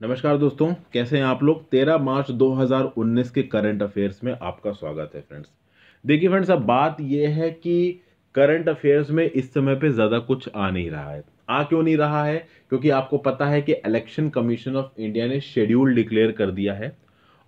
नमस्कार दोस्तों, कैसे हैं आप लोग? 13 मार्च 2019 के करंट अफेयर्स में आपका स्वागत है फ्रेंड्स देखिए फ्रेंड्स अब बात यह है कि करंट अफेयर्स में इस समय पे ज़्यादा कुछ आ नहीं रहा है। आ क्यों नहीं रहा है? क्योंकि आपको पता है कि इलेक्शन कमीशन ऑफ़ इंडिया ने शेड्यूल डिक्लेयर कर दिया है।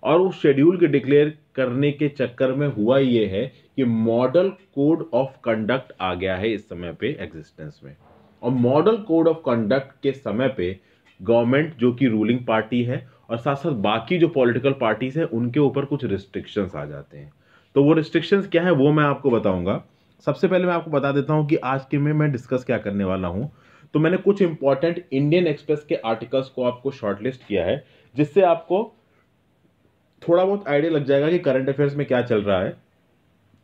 और उस शेड्यूल के डिक्लेयर करने के चक्कर में हुआ ये है कि मॉडल कोड ऑफ़ कंडक्ट आ गया है इस समय पे एग्जिस्टेंस में। और मॉडल कोड ऑफ़ कंडक्ट के समय पे गवर्नमेंट जो कि रूलिंग पार्टी है और साथ साथ बाकी जो पॉलिटिकल पार्टीज़ हैं, उनके ऊपर कुछ रिस्ट्रिक्शंस आ जाते हैं। तो वो रिस्ट्रिक्शंस क्या है, वो मैं आपको बताऊँगा। सबसे पहले मैं आपको बता देता हूँ कि आज के में मैं डिस्कस क्या करने वाला हूँ। तो मैंने कुछ इंपॉर्टेंट इंडियन एक्सप्रेस के आर्टिकल्स को आपको शॉर्टलिस्ट किया है, जिससे आपको थोड़ा बहुत आइडिया लग जाएगा कि करंट अफेयर्स में क्या चल रहा है।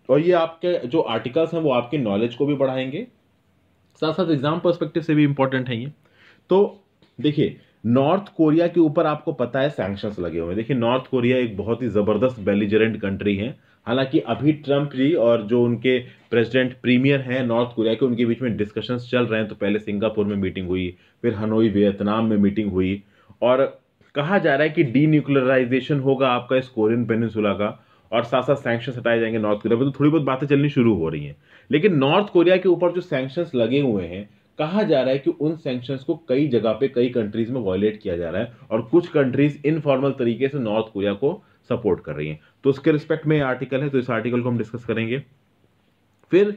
और ये आपके जो आर्टिकल्स हैं, वो आपके नॉलेज को भी बढ़ाएँगे। साथ साथ एग्ज़ाम परस्पेक्टिव से भी इंपॉर्टेंट है ये। तो देखिए नॉर्थ कोरिया के ऊपर आपको पता है सैंक्शंस लगे हुए हैं। देखिए नॉर्थ कोरिया एक बहुत ही ज़बरदस्त बेलिजरेंट कंट्री है। हालाँकि अभी ट्रंप जी और जो उनके प्रेसिडेंट प्रीमियर हैं नॉर्थ कोरिया के, उनके बीच में डिस्कशंस चल रहे हैं। तो पहले सिंगापुर में मीटिंग हुई, फिर हनोई, वियतनाम में मीटिंग हुई। और कहा जा रहा है कि डी न्यूक्लियराइजेशन होगा आपका इस कोरियन पेनिनसुला का और साथ साथ सैंक्शन हटाए जाएँगे नॉर्थ कोरिया पर तो थोड़ी बहुत बातें चलनी शुरू हो रही हैं। लेकिन नॉर्थ कोरिया के ऊपर जो सैंक्शंस लगे हुए हैं कहा जा रहा है कि उन सैंक्शंस को कई जगह पे, कई कंट्रीज़ में वायलेट किया जा रहा है और कुछ कंट्रीज़ इनफॉर्मल तरीके से नॉर्थ कोरिया को सपोर्ट कर रही हैं। तो उसके रिस्पेक्ट में आर्टिकल है तो इस आर्टिकल को हम डिस्कस करेंगे। फिर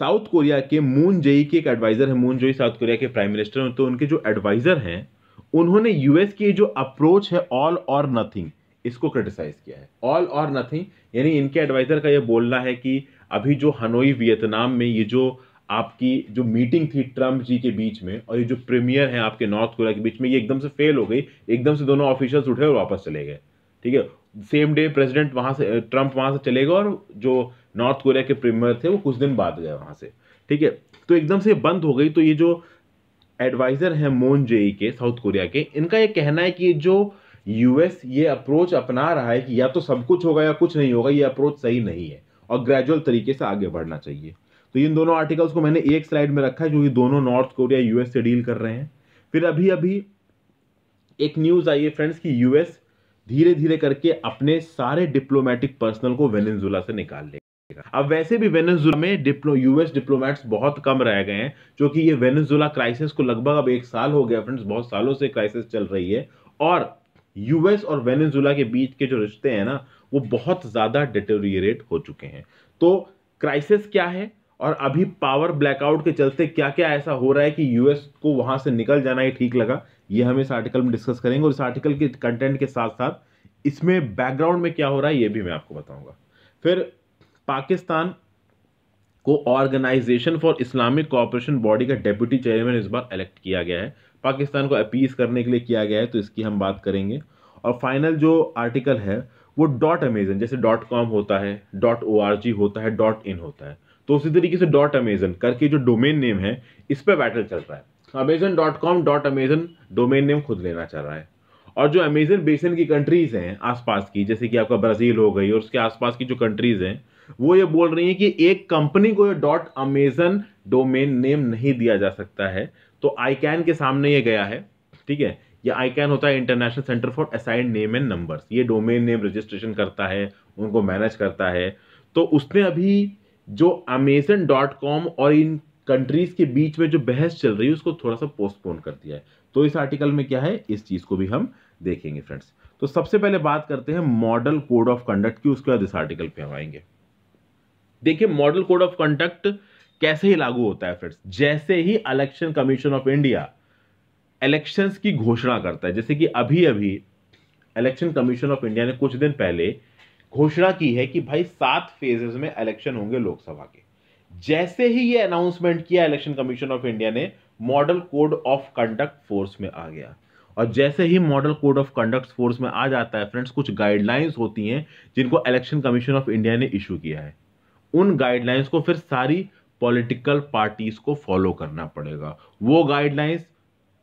साउथ कोरिया के मून जेई के एक एडवाइजर है मून जेई साउथ कोरिया के प्राइम मिनिस्टर तो उनके जो एडवाइजर हैं, उन्होंने यूएस की जो अप्रोच है ऑल और नथिंग इसको क्रिटिसाइज किया है। ऑल और नथिंग यानी इनके एडवाइजर का यह बोलना है कि अभी जो हनोई, वियतनाम में ये जो आपकी जो मीटिंग थी ट्रंप जी के बीच में और ये जो प्रीमियर है आपके नॉर्थ कोरिया के बीच में, ये एकदम से फेल हो गई। एकदम से दोनों ऑफिशियल्स उठे और वापस चले गए। ठीक है? सेम डे प्रेसिडेंट वहाँ से ट्रंप वहाँ से चले गए और जो नॉर्थ कोरिया के प्रीमियर थे, वो कुछ दिन बाद गए वहाँ से। ठीक है? तो एकदम से बंद हो गई। तो ये जो एडवाइजर है मोन जेई के साउथ कोरिया के, इनका ये कहना है कि जो यूएस ये अप्रोच अपना रहा है कि या तो सब कुछ होगा या कुछ नहीं होगा, ये अप्रोच सही नहीं है और ग्रेजुअल तरीके से आगे बढ़ना चाहिए। तो इन दोनों आर्टिकल्स को मैंने एक स्लाइड में रखा है जो कि दोनों नॉर्थ कोरिया यूएस से डील कर रहे हैं। फिर अभी अभी एक न्यूज़ आई है फ्रेंड्स कि यूएस धीरे धीरे करके अपने सारे डिप्लोमेटिक पर्सनल को वेनेजुला से निकाल लेगा। अब वैसे भी वेनेजुला में डिप्लो यूएस डिप्लोमेट्स बहुत कम रह गए हैं, जो कि ये वेनेजुला क्राइसिस को लगभग अब एक साल हो गया फ्रेंड्स बहुत सालों से क्राइसिस चल रही है। और यूएस और वेनेजुला के बीच के जो रिश्ते हैं ना, वो बहुत ज़्यादा डिटोरिएट हो चुके हैं। तो क्राइसिस क्या है? और अभी पावर ब्लैकआउट के चलते क्या क्या ऐसा हो रहा है कि यूएस को वहाँ से निकल जाना ही ठीक लगा, ये हम इस आर्टिकल में डिस्कस करेंगे और इस आर्टिकल के कंटेंट के साथ साथ इसमें बैकग्राउंड में क्या हो रहा है ये भी मैं आपको बताऊँगा। फिर पाकिस्तान को organisation for Islamic cooperation body का डेप्यूटी चेयरमैन इस बार इलेक्ट किया गया है। पाकिस्तान को अपीस करने के लिए किया गया है तो इसकी हम बात करेंगे। और फाइनल जो आर्टिकल है, वो डॉट अमेजन जैसे डॉट कॉम होता है डॉट ओ आर जी होता है डॉट इन होता है। तो उसी तरीके से डॉट अमेजन करके जो डोमेन नेम है, इस पर बैटल चल रहा है। Amazon dot com dot Amazon domain name खुद लेना चाह रहा है। और जो अमेजन बेसन की कंट्रीज़ हैं, आसपास की, जैसे कि आपका ब्राज़ील हो गई और उसके आसपास की जो कंट्रीज़ हैं, वो ये बोल रही हैं कि एक company co dot Amazon domain name नहीं दिया जा सकता है। तो आईकैन के सामने ये गया है, ठीक है? ये आईकैन होता है international centre for assigned name and numbers ये डोमेन नेम रजिस्ट्रेशन करता है, उनको मैनेज करता है। तो उसने अभी जो अमेजन डॉट कॉम और इन कंट्रीज़ के बीच में जो बहस चल रही है, उसको थोड़ा सा पोस्टपोन कर दिया है। तो इस आर्टिकल में क्या है? इस चीज़ को भी हम देखेंगे फ्रेंड्स तो सबसे पहले बात करते हैं मॉडल कोड ऑफ़ कंडक्ट की, उसके बाद इस आर्टिकल पे हम आएँगे। देखिए मॉडल कोड ऑफ़ कंडक्ट कैसे ही लागू होता है फ्रेंड्स जैसे ही election commission of India elections की घोषणा करता है, जैसे कि अभी अभी इलेक्शन कमीशन ऑफ़ इंडिया ने कुछ दिन पहले घोषणा की है कि भाई सात फेजेस में इलेक्शन होंगे लोकसभा के। जैसे ही ये अनाउंसमेंट किया इलेक्शन कमीशन ऑफ़ इंडिया ने model code of conduct force में आ गया। और जैसे ही model code of conduct force में आ जाता है फ्रेंड्स कुछ गाइडलाइंस होती हैं जिनको इलेक्शन कमीशन ऑफ़ इंडिया ने इशू किया है। उन गाइडलाइंस को फिर सारी पॉलिटिकल पार्टीज़ को फॉलो करना पड़ेगा। वो गाइडलाइंस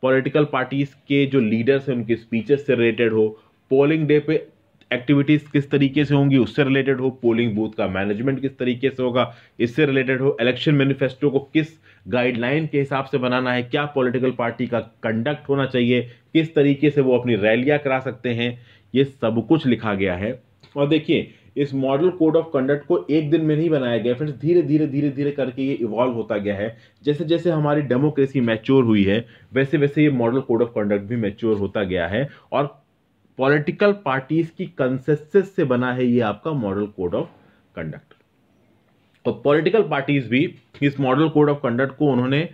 पॉलिटिकल पार्टीज़ के जो लीडर्स हैं, उनके स्पीचेस से रिलेटेड हो। पोलिंग डे पे एक्टिविटीज़ किस तरीके से होंगी, उससे रिलेटेड हो पोलिंग बूथ का मैनेजमेंट किस तरीके से होगा, इससे रिलेटेड हो इलेक्शन मैनिफेस्टो को किस गाइडलाइन के हिसाब से बनाना है, क्या पॉलिटिकल पार्टी का कंडक्ट होना चाहिए, किस तरीके से वो अपनी रैलियाँ करा सकते हैं, ये सब कुछ लिखा गया है। और देखिए, इस मॉडल कोड ऑफ़ कंडक्ट को एक दिन में नहीं बनाया गया फ्रेंड्स धीरे धीरे धीरे धीरे करके ये इवॉल्व होता गया है। जैसे जैसे हमारी डेमोक्रेसी मैच्योर हुई है, वैसे वैसे ये मॉडल कोड ऑफ़ कंडक्ट भी मैच्योर होता गया है। और पॉलिटिकल पार्टीज़ की कंसेंसस से बना है ये आपका मॉडल कोड ऑफ़ कंडक्ट और पॉलिटिकल पार्टीज़ भी इस मॉडल कोड ऑफ़ कंडक्ट को उन्होंने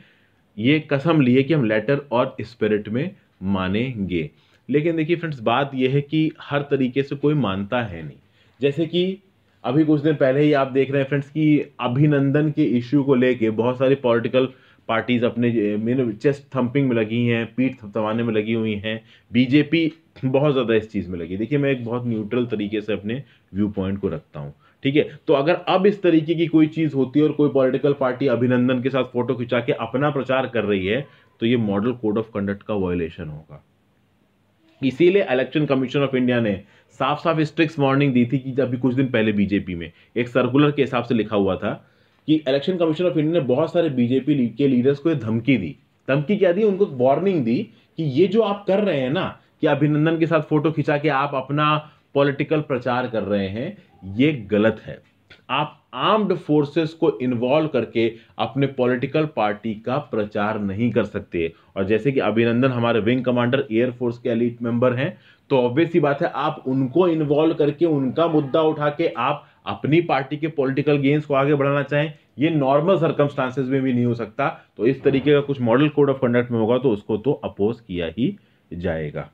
ये कसम ली है कि हम लेटर और स्पिरिट में मानेंगे। लेकिन देखिए फ्रेंड्स बात यह है कि हर तरीके से कोई मानता है नहीं। जैसे कि अभी कुछ दिन पहले ही आप देख रहे हैं फ्रेंड्स कि अभिनंदन के इश्यू को लेके बहुत सारी पॉलिटिकल पार्टीज़ अपने चेस्ट थंपिंग में लगी हैं, पीठ थपथवाने में लगी हुई हैं। बीजेपी बहुत ज़्यादा इस चीज़ में लगी। देखिए, मैं एक बहुत न्यूट्रल तरीके से अपने व्यू पॉइंट को रखता हूँ, ठीक है? तो अगर अब इस तरीके की कोई चीज़ होती है और कोई पॉलिटिकल पार्टी अभिनंदन के साथ फ़ोटो खिंचा के अपना प्रचार कर रही है तो ये मॉडल कोड ऑफ़ कंडक्ट का वायोलेशन होगा। इसीलिए इलेक्शन कमीशन ऑफ़ इंडिया ने साफ़ साफ़ स्ट्रिक्स वार्निंग दी थी कि अभी कुछ दिन पहले बीजेपी में एक सर्कुलर के हिसाब से लिखा हुआ था कि इलेक्शन कमीशन ऑफ़ इंडिया ने बहुत सारे बीजेपी के लीडर्स को धमकी दी। धमकी क्या दी? उनको वार्निंग दी कि ये जो आप कर रहे हैं ना, कि अभिनंदन के साथ फ़ोटो खिंचा के आप अपना पॉलिटिकल प्रचार कर रहे हैं, ये गलत है। आप आर्म्ड फोर्सेस को इन्वॉल्व करके अपने पॉलिटिकल पार्टी का प्रचार नहीं कर सकते। और जैसे कि अभिनंदन हमारे विंग कमांडर एयरफोर्स के एलिट मेंबर हैं तो ऑब्वियस ही बात है, आप उनको इन्वॉल्व करके उनका मुद्दा उठा के आप अपनी पार्टी के पॉलिटिकल गेम्स को आगे बढ़ाना चाहें, ये नॉर्मल सर्कमस्टांसेस में भी नहीं हो सकता। तो इस तरीके का कुछ मॉडल कोड ऑफ़ कंडक्ट में होगा तो उसको तो अपोज किया ही जाएगा।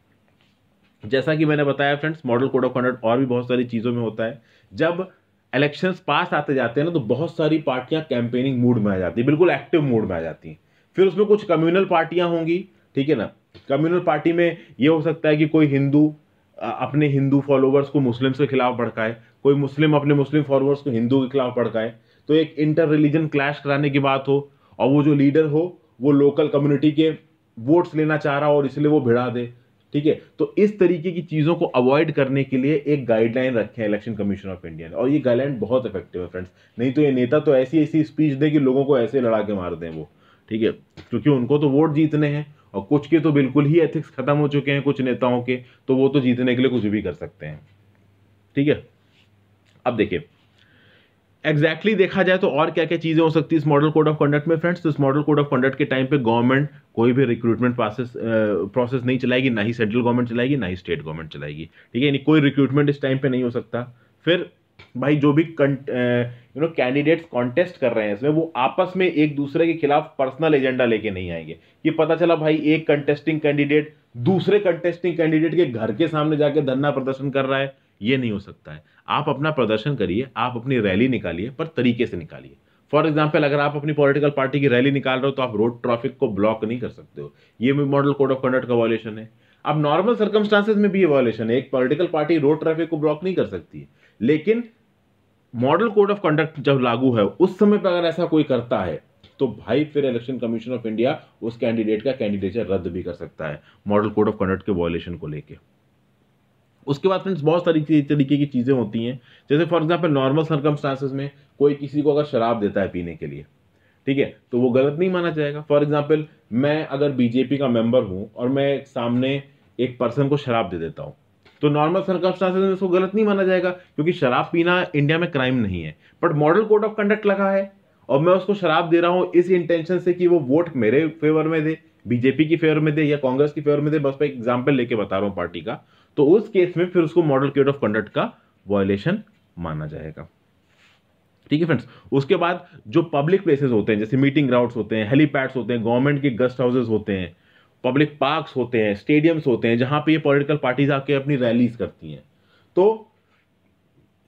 जैसा कि मैंने बताया friends model code of conduct और भी बहुत सारी चीज़ों में होता है। जब इलेक्शंस पास आते जाते हैं ना तो बहुत सारी पार्टियाँ कैंपेनिंग मूड में आ जाती है। बिल्कुल एक्टिव मूड में आ जाती हैं। फिर उसमें कुछ कम्युनल पार्टियाँ होंगी, ठीक है ना? कम्युनल पार्टी में ये हो सकता है कि कोई हिंदू अपने हिंदू फॉलोवर्स को मुस्लिम्स के खिलाफ भड़काए। कोई मुस्लिम अपने मुस्लिम फॉलोअर्स को हिंदू के खिलाफ भड़काए तो एक इंटर रिलीजन क्लैश कराने की बात हो, और वो जो लीडर हो, वो लोकल कम्युनिटी के वोट्स लेना चाह रहा हो और इसलिए वो भिड़ा दे, ठीक है? तो इस तरीके की चीज़ों को अवॉइड करने के लिए एक गाइडलाइन रखे हैं इलेक्शन कमीशन ऑफ़ इंडिया ने, और ये गाइडलाइन बहुत इफ़ेक्टिव है फ्रेंड्स नहीं तो ये नेता तो ऐसी ऐसी स्पीच दे कि लोगों को ऐसे लड़ा के मार दें वो, ठीक है? क्योंकि उनको तो वोट जीतने हैं, और कुछ के तो बिल्कुल ही एथिक्स खत्म हो चुके हैं कुछ नेताओं के तो वो तो जीतने के लिए कुछ भी कर सकते हैं, ठीक है? अब देखिए एग्जैक्टली exactly देखा जाए तो और क्या क्या चीज़ें हो सकती है इस मॉडल कोड ऑफ़ कंडक्ट में फ्रेंड्स तो इस मॉडल कोड ऑफ़ कंडक्ट के टाइम पे गवर्नमेंट कोई भी रिक्रूटमेंट प्रोसेस प्रोसेस नहीं चलाएगी, ना ही सेंट्रल गवर्नमेंट चलाएगी, ना ही स्टेट गवर्नमेंट चलाएगी। ठीक है? यानी कोई रिक्रूटमेंट इस टाइम पे नहीं हो सकता। फिर भाई जो भी यू नो कैंडिडेट्स कॉन्टेस्ट कर रहे हैं इसमें, वो आपस में एक दूसरे के खिलाफ पर्सनल एजेंडा लेके नहीं आएँगे। कि पता चला भाई, एक कंटेस्टिंग कैंडिडेट दूसरे कंटेस्टिंग कैंडिडेट के घर के सामने जाके धरना प्रदर्शन कर रहा है। ये नहीं हो सकता है। आप अपना प्रदर्शन करिए, आप अपनी रैली निकालिए, पर तरीके से निकालिए। फॉर एग्ज़ाम्पल अगर आप अपनी पॉलिटिकल पार्टी की रैली निकाल रहे हो तो आप रोड ट्रैफ़िक को ब्लॉक नहीं कर सकते हो। ये भी मॉडल कोड ऑफ़ कंडक्ट का वॉल्यूशन है। अब नॉर्मल सर्कमस्टांसेस में भी ये वॉल्यूशन है। एक पॉलिटिकल पार्टी रोड ट्रैफ़िक को ब्लॉक नहीं कर सकती। है लेकिन मॉडल कोड ऑफ़ कंडक्ट जब लागू है, उस समय पर अगर ऐसा कोई करता है तो भाई फिर इलेक्शन कमीशन ऑफ़ इंडिया उस कैंडिडेट का कैंडिडेचर रद्द भी कर सकता है मॉडल कोड ऑफ़ कंडक्ट के वॉयलेशन को लेकर उसके बाद फ्रेंड्स बहुत सारी तरीके की चीज़ें होती हैं। जैसे फॉर एग्ज़ाम्पल नॉर्मल सर्कमस्टांसेस में कोई किसी को अगर शराब देता है पीने के लिए, ठीक है? तो वो गलत नहीं माना जाएगा। फॉर एग्ज़ाम्पल मैं अगर बीजेपी का मेंबर हूँ और मैं सामने एक पर्सन को शराब दे देता हूँ तो नॉर्मल सर्कमस्टांसेस में उसको गलत नहीं माना जाएगा, क्योंकि शराब पीना इंडिया में क्राइम नहीं है। But model code of conduct लगा है और मैं उसको शराब दे रहा हूँ इस इंटेंशन से कि वो वोट मेरे फेवर में दे बीजेपी की फेवर में दे या कांग्रेस की फेवर में दे। बस मैं एग्ज़ाम्पल लेके बता रहा हूँ पार्टी का। तो उस केस में फिर उसको मॉडल कोड ऑफ़ कंडक्ट का वायोलेशन माना जाएगा। ठीक है फ्रेंड्स उसके बाद जो पब्लिक प्लेसेस होते हैं, जैसे मीटिंग ग्राउंड्स होते हैं हेलीपैड्स होते हैं गवर्नमेंट के गेस्ट हाउसेज होते हैं पब्लिक पार्क्स होते हैं स्टेडियम्स होते हैं, जहाँ पे ये पॉलिटिकल पार्टीज़ आके अपनी रैलीज करती हैं। तो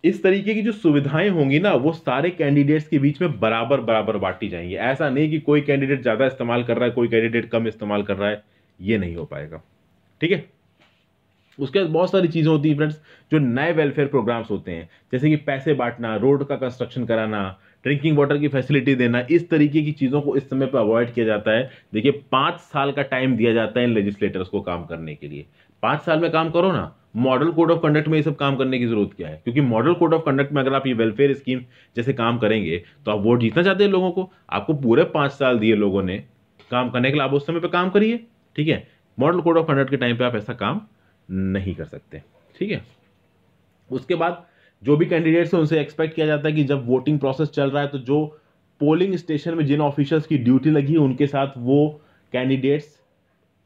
इस तरीके की जो सुविधाएँ होंगी ना, वो सारे कैंडिडेट्स के बीच में बराबर बराबर बांटी जाएँगी। ऐसा नहीं कि कोई कैंडिडेट ज़्यादा इस्तेमाल कर रहा है, कोई कैंडिडेट कम इस्तेमाल कर रहा है, ये नहीं हो पाएगा। ठीक है? उसके बाद बहुत सारी चीज़ें होती हैं फ्रेंड्स जो नए वेलफेयर प्रोग्राम्स होते हैं। जैसे कि पैसे बांटना रोड का कंस्ट्रक्शन कराना ड्रिंकिंग वाटर की फैसिलिटी देना, इस तरीके की चीज़ों को इस समय पर अवॉइड किया जाता है। देखिए, पाँच साल का टाइम दिया जाता है इन लेजिस्लेटर्स को काम करने के लिए। पाँच साल में काम करो ना मॉडल कोड ऑफ़ कंडक्ट में ये सब काम करने की ज़रूरत क्या है? क्योंकि मॉडल कोड ऑफ़ कंडक्ट में अगर आप ये वेलफेयर स्कीम जैसे काम करेंगे तो आप वोट जीतना चाहते हैं लोगों को। आपको पूरे पाँच साल दिए लोगों ने काम करने के लिए आप उस समय पर काम करिए, ठीक है? मॉडल कोड ऑफ़ कंडक्ट के टाइम पर आप ऐसा काम नहीं कर सकते। ठीक है? उसके बाद जो भी कैंडिडेट्स हैं, उनसे एक्सपेक्ट किया जाता है कि जब वोटिंग प्रोसेस चल रहा है तो जो पोलिंग स्टेशन में जिन ऑफिसर्स की ड्यूटी लगी है उनके साथ वो कैंडिडेट्स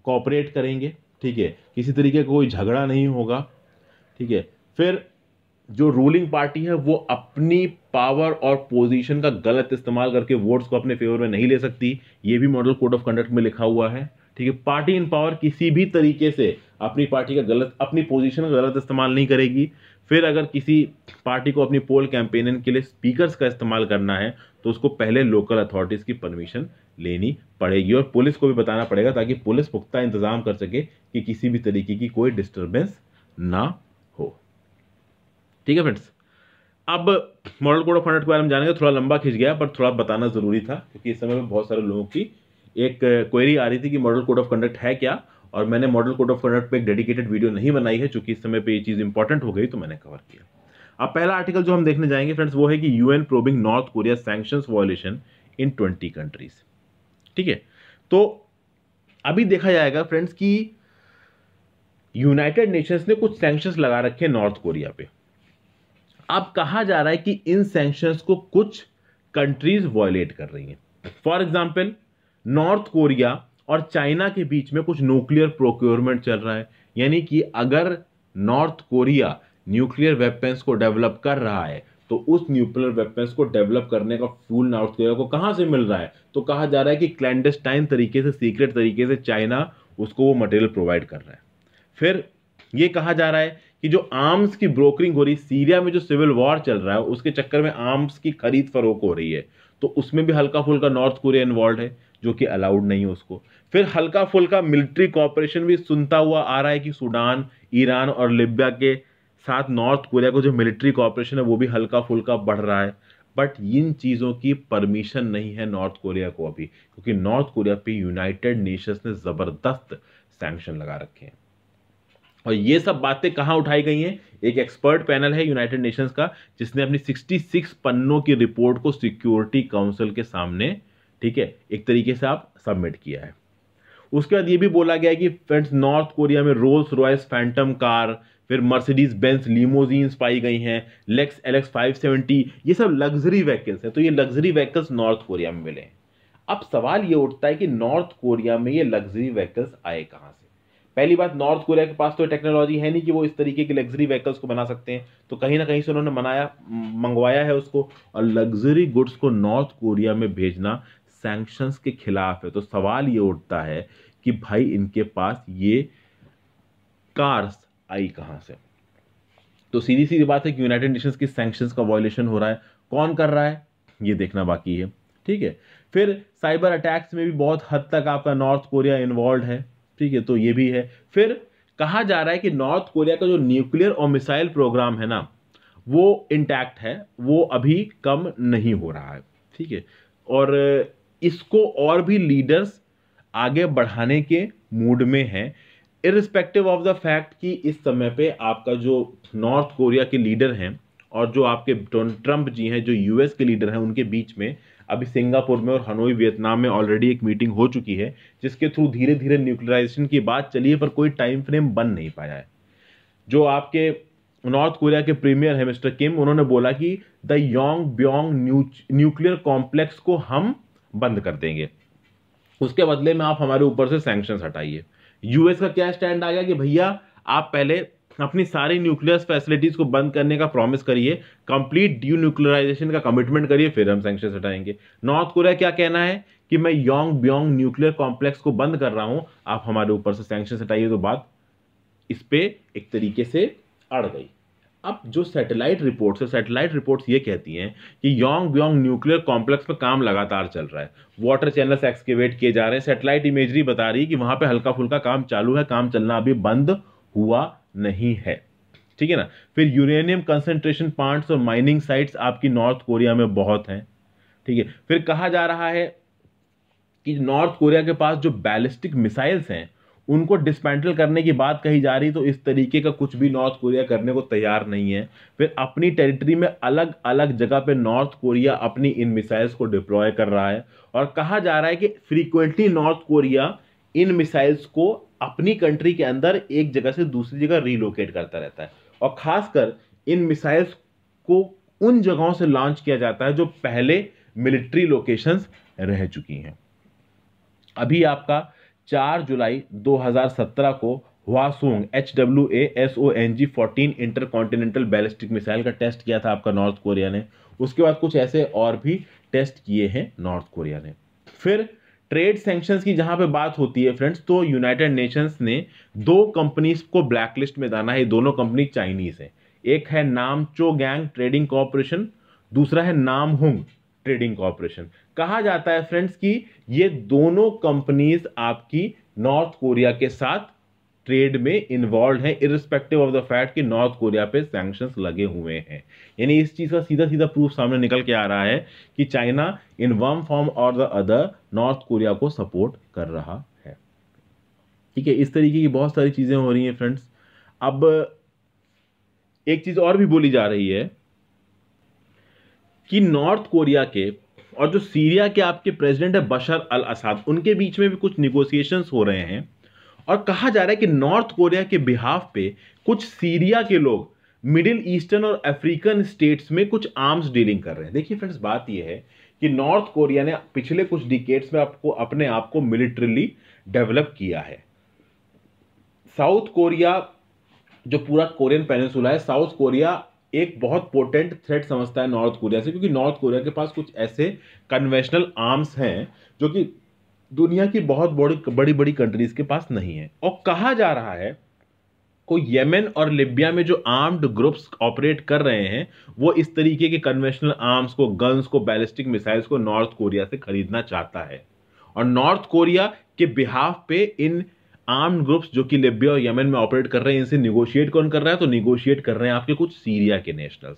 कॉपरेट करेंगे। ठीक है? किसी तरीके का कोई झगड़ा नहीं होगा। ठीक है? फिर जो रूलिंग पार्टी है, वो अपनी पावर और पोजीशन का गलत इस्तेमाल करके वोट्स को अपने फेवर में नहीं ले सकती। ये भी मॉडल कोड ऑफ़ कंडक्ट में लिखा हुआ है। ठीक है? पार्टी इन पावर किसी भी तरीके से अपनी पार्टी का गलत, अपनी पोजीशन का गलत इस्तेमाल नहीं करेगी। फिर अगर किसी पार्टी को अपनी पोल कैंपेनिंग के लिए स्पीकर्स का इस्तेमाल करना है तो उसको पहले लोकल अथॉरिटीज़ की परमिशन लेनी पड़ेगी और पुलिस को भी बताना पड़ेगा ताकि पुलिस पुख्ता इंतज़ाम कर सके कि किसी भी तरीके की कोई डिस्टर्बेंस ना हो। ठीक है फ्रेंड्स अब मॉडल कोड ऑफ़ कंडक्ट के बारे में जानेंगे, थोड़ा लंबा खिंच गया, पर थोड़ा बताना ज़रूरी था, क्योंकि इस समय में बहुत सारे लोगों की एक क्वेरी आ रही थी कि मॉडल कोड ऑफ़ कंडक्ट है क्या? और मैंने मॉडल कोड ऑफ़ कंडक्ट पे एक डेडिकेटेड वीडियो नहीं बनाई है, चूँकि इस समय पे ये चीज़ इंपॉर्टेंट हो गई तो मैंने कवर किया। अब पहला आर्टिकल जो हम देखने जाएँगे फ्रेंड्स वो है कि UN probing North Korea sanction violation in twenty countries ठीक है? तो अभी देखा जाएगा फ्रेंड्स कि यूनाइटेड नेशंस ने कुछ सैंक्शंस लगा रखे नॉर्थ कोरिया पे। अब कहा जा रहा है कि इन सैंक्शंस को कुछ कंट्रीज़ वॉयलेट कर रही हैं। फॉर एग्ज़ाम्पल नॉर्थ कोरिया और चाइना के बीच में कुछ न्यूक्लियर प्रोक्योरमेंट चल रहा है। यानी कि अगर नॉर्थ कोरिया न्यूक्लियर वेपन्स को डेवलप कर रहा है तो उस न्यूक्लियर वेपन्स को डेवलप करने का फ्यूल नॉर्थ कोरिया को कहाँ से मिल रहा है? तो कहा जा रहा है कि क्लैंडस्टाइन तरीके से सीक्रेट तरीके से चाइना उसको वो मटेरियल प्रोवाइड कर रहा है। फिर ये कहा जा रहा है कि जो आर्म्स की ब्रोकरिंग हो रही सीरिया में जो सिविल वॉर चल रहा है, उसके चक्कर में आर्म्स की खरीद फरोख हो रही है। तो उसमें भी हल्का फुल्का नॉर्थ कोरिया इन्वॉल्व है। जो कि अलाउड नहीं है उसको। फिर हल्का फुल्का मिलिट्री कॉपरेशन भी सुनता हुआ आ रहा है कि सूडान, ईरान और लिबिया के साथ नॉर्थ कोरिया को जो मिलिट्री कॉपरेशन है वो भी हल्का फुल्का बढ़ रहा है। बट इन चीज़ों की परमिशन नहीं है नॉर्थ कोरिया को अभी, क्योंकि नॉर्थ कोरिया पे यूनाइटेड नेशंस ने ज़बरदस्त सैंक्शन लगा रखे हैं। और ये सब बातें कहाँ उठाई गई हैं? एक एक्सपर्ट पैनल है यूनाइटेड नेशंस का, जिसने अपनी 66 पन्नों की रिपोर्ट को सिक्योरिटी काउंसिल के सामने ठीक है, एक तरीके से आप सबमिट किया है। उसके बाद ये भी बोला गया है कि फ्रेंड्स नॉर्थ कोरिया में रोल्स रॉयस फैंटम कार फिर मर्सिडीज बेंस लीमोजीन्स पाई गई हैं लेक्स एलेक्स 570 ये सब लग्जरी व्हीकल्स हैं तो ये लग्जरी व्हीकल्स नॉर्थ कोरिया में मिले अब सवाल ये उठता है कि नॉर्थ कोरिया में ये लग्जरी व्हीकल्स आए कहाँ से? पहली बात नॉर्थ कोरिया के पास तो टेक्नोलॉजी है नहीं कि वो इस तरीके के लग्जरी व्हीकल्स को बना सकते हैं तो कहीं ना कहीं से उन्होंने बनाया मंगवाया है उसको, और लग्जरी गुड्स को नॉर्थ कोरिया में भेजना सैंक्शंस के खिलाफ है तो सवाल ये उठता है कि भाई इनके पास ये कार्स आई कहाँ से? तो सीधी सीधी बात है कि यूनाइटेड नेशंस की सैंक्शंस का वॉयलेशन हो रहा है। कौन कर रहा है? ये देखना बाकी है। ठीक है? फिर साइबर अटैक्स में भी बहुत हद तक आपका नॉर्थ कोरिया इन्वॉल्व है। ठीक है? तो ये भी है। फिर कहा जा रहा है कि नॉर्थ कोरिया का जो न्यूक्लियर और मिसाइल प्रोग्राम है ना, वो इंटैक्ट है। वो अभी कम नहीं हो रहा है। ठीक है? और इसको और भी लीडर्स आगे बढ़ाने के मूड में हैं इरिस्पेक्टिव ऑफ़ द फैक्ट कि इस समय पे आपका जो नॉर्थ कोरिया के लीडर हैं और जो आपके ट्रंप जी हैं, जो यूएस के लीडर हैं, उनके बीच में अभी सिंगापुर में और हनोई, वियतनाम में ऑलरेडी एक मीटिंग हो चुकी है, जिसके थ्रू धीरे धीरे न्यूक्लियराइजेशन की बात चली है, पर कोई टाइम फ्रेम बन नहीं पाया है। जो आपके नॉर्थ कोरिया के प्रीमियर है मिस्टर किम उन्होंने बोला कि the Yongbyon nuclear complex को हम बंद कर देंगे। उसके बदले में आप हमारे ऊपर से सैंक्शन हटाइए। यूएस का क्या स्टैंड आ गया कि भैया, आप पहले अपनी सारी न्यूक्लियर फैसिलिटीज़ को बंद करने का प्रॉमिस करिए कंप्लीट ड्यू न्यूक्लियराइजेशन का कमिटमेंट करिए, फिर हम सैंक्शन हटाएँगे। नॉर्थ कोरिया क्या कहना है? कि मैं योंग ब्योंग न्यूक्लियर कॉम्प्लेक्स को बंद कर रहा हूँ, आप हमारे ऊपर से सैंक्शन हटाइए तो बात इस पर एक तरीके से अड़ गई। अब जो सैटेलाइट रिपोर्ट्स है सैटेलाइट रिपोर्ट्स ये कहती हैं कि योंग ब्योंग न्यूक्लियर कॉम्प्लेक्स में काम लगातार चल रहा है। वाटर चैनल्स एक्सकेवेट किए जा रहे हैं। सैटेलाइट इमेजरी बता रही है कि वहाँ पे हल्का फुल्का काम चालू है, काम चलना अभी बंद हुआ नहीं है। ठीक है ना? फिर यूरेनियम कंसंट्रेशन प्लांट्स और माइनिंग साइट्स आपकी नॉर्थ कोरिया में बहुत हैं। ठीक है? फिर कहा जा रहा है कि नॉर्थ कोरिया के पास जो बैलिस्टिक मिसाइल्स हैं उनको डिस्पेंटल करने की बात कही जा रही तो इस तरीके का कुछ भी नॉर्थ कोरिया करने को तैयार नहीं है। फिर अपनी टेरिटरी में अलग अलग जगह पे नॉर्थ कोरिया अपनी इन मिसाइल्स को डिप्लॉय कर रहा है और कहा जा रहा है कि फ्रीक्वेंटली नॉर्थ कोरिया इन मिसाइल्स को अपनी कंट्री के अंदर एक जगह से दूसरी जगह रीलोकेट करता रहता है और खासकर इन मिसाइल्स को उन जगहों से लॉन्च किया जाता है जो पहले मिलिट्री लोकेशंस रह चुकी हैं। अभी आपका 4 जुलाई 2017 को Hwasong H W A S O N G fourteen intercontinental ballistic missile का टेस्ट किया था आपका नॉर्थ कोरिया ने। उसके बाद कुछ ऐसे और भी टेस्ट किए हैं नॉर्थ कोरिया ने। फिर ट्रेड सैंक्शंस की जहाँ पे बात होती है फ्रेंड्स तो यूनाइटेड नेशंस ने दो कंपनीज़ को ब्लैकलिस्ट में दाना है। दोनों कंपनी चाइनीज़ है। एक है नाम चो गैंग ट्रेडिंग कॉरपोरेशन, दूसरा है नाम हुंग। Trading corporation. कहा जाता है फ्रेंड्स कि ये दोनों कंपनीज़ आपकी नॉर्थ कोरिया के साथ ट्रेड में इन्वॉल्व है इरिस्पेक्टिव ऑफ़ द फैक्ट कि नॉर्थ कोरिया पे सैंक्शंस लगे हुए हैं। यानी इस चीज़ का सीधा सीधा प्रूफ सामने निकल के आ रहा है कि चाइना इन वन फॉर्म और द अदर नॉर्थ कोरिया को सपोर्ट कर रहा है। ठीक है, इस तरीके की बहुत सारी चीज़ें हो रही हैं फ्रेंड्स। अब एक चीज़ और भी बोली जा रही है कि नॉर्थ कोरिया के और जो सीरिया के आपके प्रेसिडेंट है बशर अल असाद उनके बीच में भी कुछ निगोसिएशंस हो रहे हैं और कहा जा रहा है कि नॉर्थ कोरिया के बिहाफ पे कुछ सीरिया के लोग, मिडिल ईस्टर्न और अफ्रीकन स्टेट्स में कुछ आर्म्स डीलिंग कर रहे हैं। देखिए फ्रेंड्स बात यह है कि नॉर्थ कोरिया ने पिछले कुछ डिकेट्स में आपको, अपने आप को मिलिट्रली डेवलप किया है। साउथ कोरिया, जो पूरा कोरियन पेनिसुला है, साउथ कोरिया एक बहुत पोटेंट थ्रेट समझता है नॉर्थ कोरिया से, क्योंकि नॉर्थ कोरिया के पास कुछ ऐसे कन्वेंशनल आर्म्स हैं, जो कि दुनिया की बहुत बड़ी बड़ी बड़ी कंट्रीज़ के पास नहीं है। और कहा जा रहा है, को येमेन और लिबिया में जो आर्म्ड ग्रुप्स ऑपरेट कर रहे हैं, वो इस तरीके के कन्वेंशनल आर्म्स को गन्स को बैलिस्टिक मिसाइल्स को नॉर्थ कोरिया से खरीदना चाहता है। और नॉर्थ कोरिया के बिहाफ पे इन आर्म्ड ग्रुप्स जो कि लिबिया और यमन में ऑपरेट कर रहे हैं, इनसे निगोशिएट कौन कर रहा है? तो निगोशिएट कर रहे हैं आपके कुछ सीरिया के नेशनल्स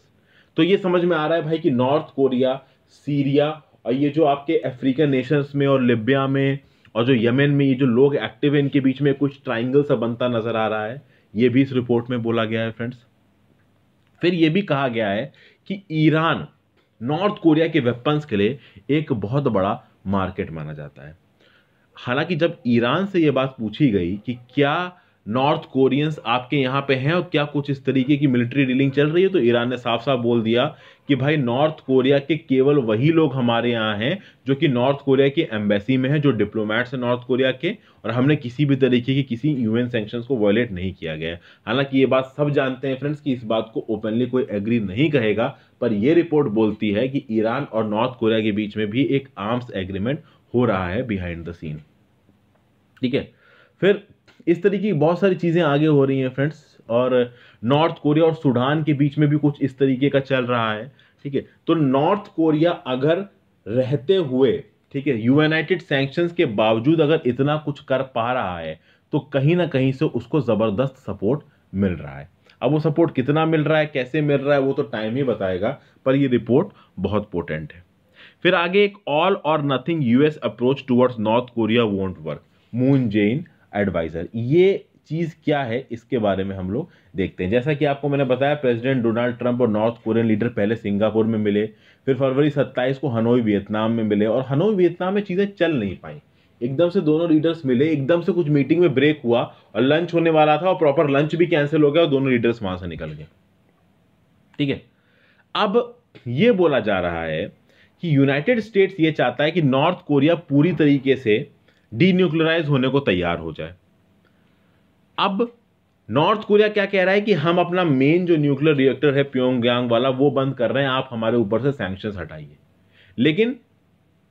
तो ये समझ में आ रहा है भाई कि नॉर्थ कोरिया सीरिया और ये जो आपके अफ्रीकन नेशंस में और लिबिया में और जो यमन में ये जो लोग एक्टिव है, इनके बीच में कुछ ट्राइंगल सा बनता नज़र आ रहा है। ये भी इस रिपोर्ट में बोला गया है फ्रेंड्स फिर ये भी कहा गया है कि ईरान नॉर्थ कोरिया के वेपन्स के लिए एक बहुत बड़ा मार्केट माना जाता है। हालाँकि जब ईरान से ये बात पूछी गई कि क्या नॉर्थ कोरियंस आपके यहाँ पे हैं और क्या कुछ इस तरीके की मिलिट्री डीलिंग चल रही है तो ईरान ने साफ़ साफ़ बोल दिया कि भाई नॉर्थ कोरिया के केवल वही लोग हमारे यहाँ हैं जो कि नॉर्थ कोरिया की एम्बेसी में हैं, जो डिप्लोमेट्स हैं नॉर्थ कोरिया के, और हमने किसी भी तरीके की किसी यूएन सेंक्शंस को वायलेट नहीं किया गया हालाँकि ये बात सब जानते हैं फ्रेंड्स कि इस बात को ओपनली कोई एग्री नहीं कहेगा, पर यह रिपोर्ट बोलती है कि ईरान और नॉर्थ कोरिया के बीच में भी एक आर्म्स एग्रीमेंट हो रहा है बिहाइंड द सीन ठीक है? फिर इस तरीके की बहुत सारी चीज़ें आगे हो रही हैं फ्रेंड्स और नॉर्थ कोरिया और सूडान के बीच में भी कुछ इस तरीके का चल रहा है। ठीक है? तो नॉर्थ कोरिया अगर रहते हुए, ठीक है यूनाइटेड सैंक्शंस के बावजूद अगर इतना कुछ कर पा रहा है तो कहीं ना कहीं से उसको ज़बरदस्त सपोर्ट मिल रहा है। अब वो सपोर्ट कितना मिल रहा है, कैसे मिल रहा है, वो तो टाइम ही बताएगा, पर ये रिपोर्ट बहुत पोटेंट है। फिर आगे एक all or nothing US approach towards North Korea won't work Moon Jaein adviser ये चीज़ क्या है, इसके बारे में हम लोग देखते हैं। जैसा कि आपको मैंने बताया प्रेसिडेंट डोनाल्ड ट्रंप और नॉर्थ कोरियन लीडर पहले सिंगापुर में मिले, फिर फरवरी 27 को हनोई, वियतनाम में मिले और हनोई, वियतनाम में चीज़ें चल नहीं पाई। एकदम से दोनों लीडर्स मिले, एकदम से कुछ मीटिंग में ब्रेक हुआ और लंच होने वाला था और प्रॉपर लंच भी कैंसिल हो गया और दोनों लीडर्स वहाँ से निकल गए। ठीक है? अब ये बोला जा रहा है कि यूनाइटेड स्टेट्स ये चाहता है कि नॉर्थ कोरिया पूरी तरीके से डीन्यूक्लियराइज होने को तैयार हो जाए। अब नॉर्थ कोरिया क्या कह रहा है कि हम अपना मेन जो न्यूक्लियर रिएक्टर है प्योंगयांग वाला, वो बंद कर रहे हैं, आप हमारे ऊपर से सैंक्शन हटाइए। लेकिन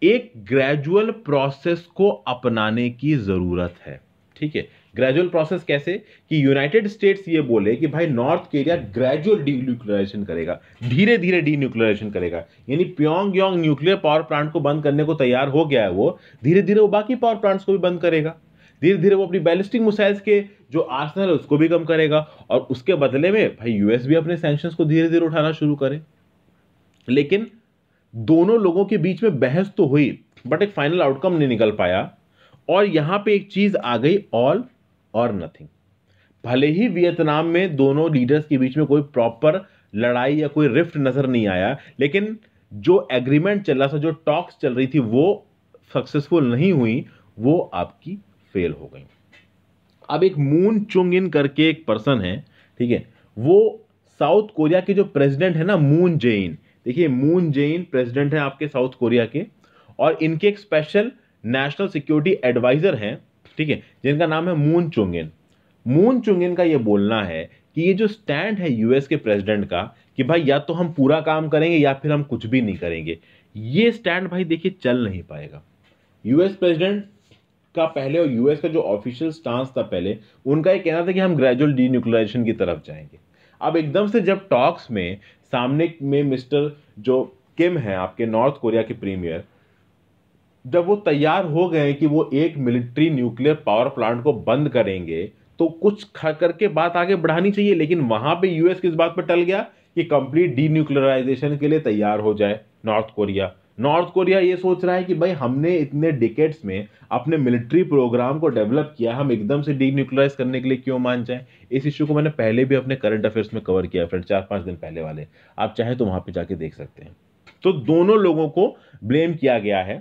एक ग्रेजुअल प्रोसेस को अपनाने की ज़रूरत है, ठीक है? ग्रेजुअल प्रोसेस कैसे कि यूनाइटेड स्टेट्स ये बोले कि भाई नॉर्थ कोरिया ग्रेजुअल न्यूक्लियराइजेशन करेगा, धीरे धीरे न्यूक्लियराइजेशन करेगा। यानी Pyongyang nuclear power plant को बंद करने को तैयार हो गया है वो, धीरे धीरे वो बाकी पावर प्लांट्स को भी बंद करेगा। धीरे धीरे वो अपनी बैलिस्टिक मिसाइल्स के जो आर्सनल है उसको भी कम करेगा और उसके बदले में भाई यूएस भी अपने सैंक्शंस को धीरे धीरे उठाना शुरू करे। लेकिन दोनों लोगों के बीच में बहस तो हुई बट एक फाइनल आउटकम नहीं निकल पाया। और यहाँ पे एक चीज़ आ गई ऑल और नथिंग भले ही वियतनाम में दोनों लीडर्स के बीच में कोई प्रॉपर लड़ाई या कोई रिफ्ट नज़र नहीं आया, लेकिन जो एग्रीमेंट चल रहा था, जो टॉक्स चल रही थी, वो सक्सेसफुल नहीं हुई, वो आपकी फेल हो गई। अब एक मून चुंग इन करके एक पर्सन है, ठीक है? वो साउथ कोरिया के जो प्रेसिडेंट है ना मून जेइन देखिए मून जेइन प्रेसिडेंट है आपके साउथ कोरिया के, और इनके एक स्पेशल नेशनल सिक्योरिटी एडवाइजर हैं। ठीक है, जिनका नाम है मून चुंगिन। मून चुंगिन का ये बोलना है कि ये जो स्टैंड है यूएस के प्रेसिडेंट का कि भाई या तो हम पूरा काम करेंगे या फिर हम कुछ भी नहीं करेंगे, ये स्टैंड भाई देखिए चल नहीं पाएगा। यूएस प्रेसिडेंट का पहले और यूएस का जो ऑफिशियल स्टांस था पहले, उनका ये कहना था कि हम ग्रेजुअल डी न्यूक्लियराइजेशन की तरफ़ जाएँगे। अब एकदम से जब टॉक्स में सामने में मिस्टर जो किम है, आपके नॉर्थ कोरिया के प्रीमियर जब वो तैयार हो गए कि वो एक मिलिट्री न्यूक्लियर पावर प्लांट को बंद करेंगे तो कुछ करके बात आगे बढ़ानी चाहिए, लेकिन वहाँ पे यूएस किस बात पर टल गया? कि कंप्लीट डी न्यूक्लियराइजेशन के लिए तैयार हो जाए नॉर्थ कोरिया नॉर्थ कोरिया ये सोच रहा है कि भाई हमने इतने डिकेट्स में अपने मिलिट्री प्रोग्राम को डेवलप किया, हम एकदम से डी न्यूक्लियराइज करने के लिए क्यों मान जाए? इस इश्यू को मैंने पहले भी अपने करंट अफेयर्स में कवर किया फ्रेंड चार पाँच दिन पहले वाले। आप चाहे तो वहाँ पर जाके देख सकते हैं। तो दोनों लोगों को ब्लेम किया गया है।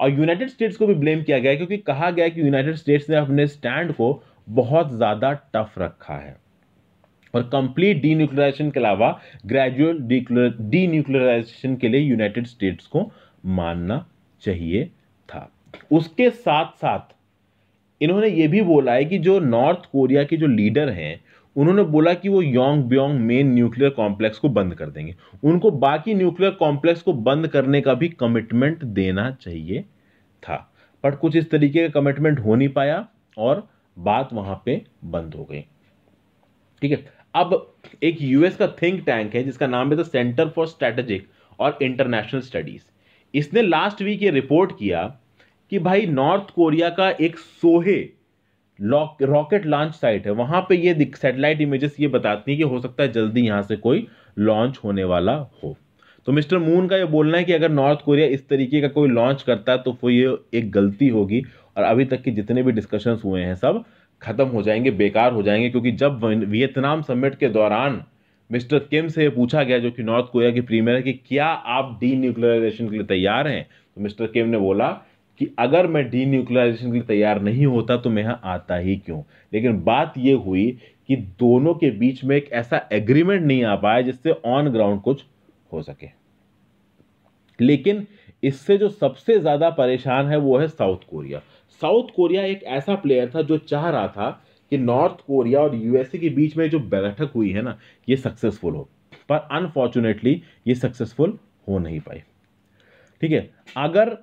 और यूनाइटेड स्टेट्स को भी ब्लेम किया गया क्योंकि कहा गया कि यूनाइटेड स्टेट्स ने अपने स्टैंड को बहुत ज़्यादा टफ रखा है। और कंप्लीट डी न्यूक्लियराइजेशन के अलावा ग्रेजुअल डी न्यूक्लियराइजेशन के लिए यूनाइटेड स्टेट्स को मानना चाहिए था। उसके साथ साथ इन्होंने ये भी बोला है कि जो नॉर्थ कोरिया के जो लीडर हैं उन्होंने बोला कि वो Yongbyon main nuclear complex को बंद कर देंगे। उनको बाकी न्यूक्लियर कॉम्प्लेक्स को बंद करने का भी कमिटमेंट देना चाहिए था। बट कुछ इस तरीके का कमिटमेंट हो नहीं पाया और बात वहाँ पे बंद हो गई। ठीक है? अब एक यूएस का थिंक टैंक है जिसका नाम है द सेंटर फॉर स्ट्रेटेजिक और इंटरनेशनल स्टडीज़ इसने लास्ट वीक ये रिपोर्ट किया कि भाई नॉर्थ कोरिया का एक सोहे रॉकेट लॉन्च साइट है, वहाँ पे ये सैटेलाइट इमेजेस ये बताती हैं कि हो सकता है जल्दी यहाँ से कोई लॉन्च होने वाला हो। तो मिस्टर मून का ये बोलना है कि अगर नॉर्थ कोरिया इस तरीके का कोई लॉन्च करता है तो वो ये एक गलती होगी और अभी तक के जितने भी डिस्कशंस हुए हैं सब खत्म हो जाएँगे, बेकार हो जाएँगे, क्योंकि जब वियतनाम समिट के दौरान मिस्टर किम से पूछा गया जो कि नॉर्थ कोरिया की प्रीमियर है कि क्या आप डी न्यूक्लियराइजेशन के लिए तैयार हैं? तो मिस्टर किम ने बोला कि अगर मैं डी न्यूक्लियराइजेशन के लिए तैयार नहीं होता तो मैं यहाँ आता ही क्यों? लेकिन बात यह हुई कि दोनों के बीच में एक ऐसा एग्रीमेंट नहीं आ पाया जिससे ऑन ग्राउंड कुछ हो सके। लेकिन इससे जो सबसे ज़्यादा परेशान है वो है साउथ कोरिया। साउथ कोरिया एक ऐसा प्लेयर था जो चाह रहा था कि नॉर्थ कोरिया और यूएसए के बीच में जो बैठक हुई है ना, ये सक्सेसफुल हो। पर अनफॉर्चुनेटली ये सक्सेसफुल हो नहीं पाई। ठीक है? अगर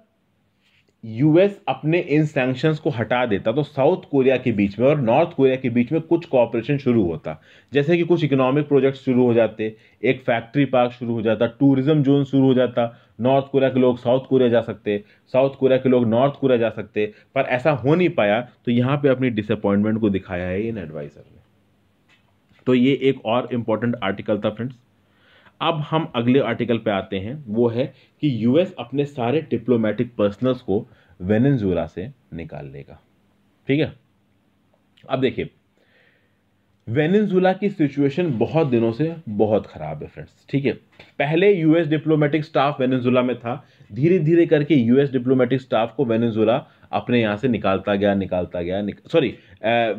यूएस अपने इन सैंक्शंस को हटा देता तो साउथ कोरिया के बीच में और नॉर्थ कोरिया के बीच में कुछ कॉपरेशन शुरू होता। जैसे कि कुछ इकोनॉमिक प्रोजेक्ट शुरू हो जाते, एक फैक्ट्री पार्क शुरू हो जाता टूरिज़्म जोन शुरू हो जाता, नॉर्थ कोरिया के लोग साउथ कोरिया जा सकते, साउथ कोरिया के लोग नॉर्थ कोरिया जा सकते, पर ऐसा हो नहीं पाया तो यहाँ पर अपनी डिसअपॉइंटमेंट को दिखाया है इन एडवाइजर ने। तो ये एक और इंपॉर्टेंट आर्टिकल था फ्रेंड्स अब हम अगले आर्टिकल पे आते हैं, वो है कि यूएस अपने सारे डिप्लोमेटिक पर्सनल्स को वेनेजुएला से निकाल लेगा। ठीक है? अब देखिए वेनेजुला की सिचुएशन बहुत दिनों से बहुत ख़राब है फ्रेंड्स ठीक है? पहले यूएस डिप्लोमेटिक स्टाफ वेनेजुला में था धीरे धीरे करके यूएस डिप्लोमेटिक स्टाफ को वेनेजुला अपने यहाँ से निकालता गया निकालता गया निक, सॉरी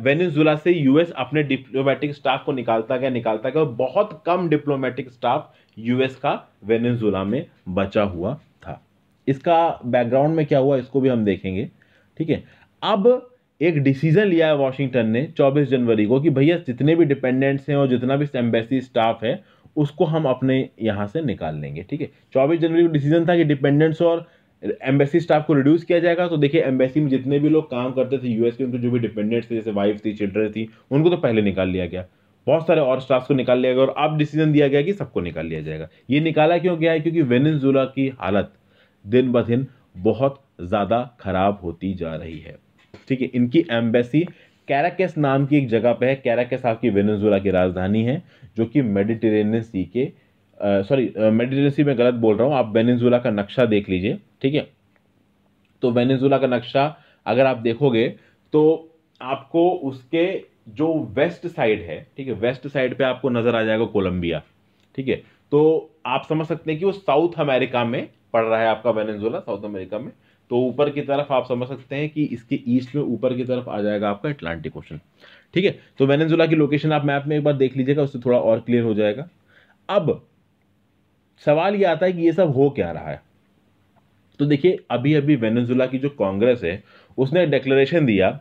वेनेजुला से यूएस अपने डिप्लोमेटिक स्टाफ को निकालता गया निकालता गया और बहुत कम डिप्लोमेटिक स्टाफ यूएस का वेनेजुला में बचा हुआ था। इसका बैकग्राउंड में क्या हुआ इसको भी हम देखेंगे ठीक है? अब एक डिसीज़न लिया है वॉशिंगटन ने 24 जनवरी को कि भैया जितने भी डिपेंडेंट्स हैं और जितना भी एम्बेसी स्टाफ है उसको हम अपने यहाँ से निकाल लेंगे ठीक है? 24 जनवरी को डिसीज़न था कि डिपेंडेंट्स और एम्बेसी स्टाफ को रिड्यूस किया जाएगा। तो देखिए एम्बेसी में जितने भी लोग काम करते थे यूएस के, उनके जो भी डिपेंडेंट्स थे, जैसे वाइफ थी चिल्ड्रन थी, उनको तो पहले निकाल लिया गया। बहुत सारे और स्टाफ को निकाल लिया गया और अब डिसीज़न दिया गया कि सबको निकाल लिया जाएगा। ये निकाला क्यों गया है? क्योंकि वेनेजुला की हालत दिन ब दिन बहुत ज़्यादा खराब होती जा रही है। ठीक है, इनकी एम्बेसी कैराकेस नाम की एक जगह पे है। कैराकेस आपकी वेनेजुला की राजधानी है, जो कि मेडिटेरेनियन सी के सॉरी मेडिटेरेनियन सी में गलत बोल रहा हूँ, आप वेनेजुला का नक्शा देख लीजिए, ठीक है? तो वेनेजुला का नक्शा अगर आप देखोगे तो आपको उसके जो वेस्ट साइड है, ठीक है, वेस्ट साइड पे आपको नज़र आ जाएगा कोलंबिया, ठीक है? तो आप समझ सकते हैं कि वो साउथ अमेरिका में पड़ रहा है आपका वेनेजुला साउथ अमेरिका में। तो ऊपर की तरफ़ आप समझ सकते हैं कि इसके ईस्ट में ऊपर की तरफ़ आ जाएगा आपका अटलांटिक ओशन, ठीक है? तो वेनेजुला की लोकेशन आप मैप में एक बार देख लीजिएगा, उससे थोड़ा और क्लियर हो जाएगा। अब सवाल ये आता है कि ये सब हो क्या रहा है? तो देखिए अभी अभी वेनेजुला की जो कांग्रेस है, उसने डिक्लेरेशन दिया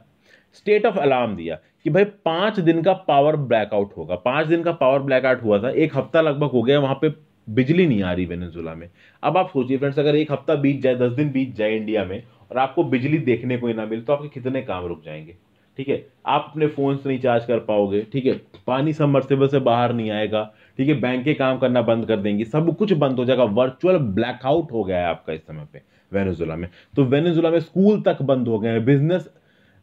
स्टेट ऑफ़ अलार्म दिया कि भाई पाँच दिन का पावर ब्लैकआउट होगा। पाँच दिन का पावर ब्लैकआउट हुआ था, एक हफ़्ता लगभग हो गया, वहाँ पे बिजली नहीं आ रही वेनेजुला में। अब आप सोचिए फ्रेंड्स, अगर एक हफ़्ता बीत जाए, दस दिन बीत जाए इंडिया में, और आपको बिजली देखने को ही ना मिले तो आपके कितने काम रुक जाएँगे? ठीक है? आप अपने फ़ोन से नहीं चार्ज कर पाओगे, ठीक है? पानी सबमर्सिबल से बाहर नहीं आएगा ठीक है बैंक के काम करना बंद कर देंगी, सब कुछ बंद हो जाएगा वर्चुअल ब्लैकआउट हो गया है आपका इस समय पे वेनेजुला में। तो वेनेजुला में स्कूल तक बंद हो गए हैं बिज़नेस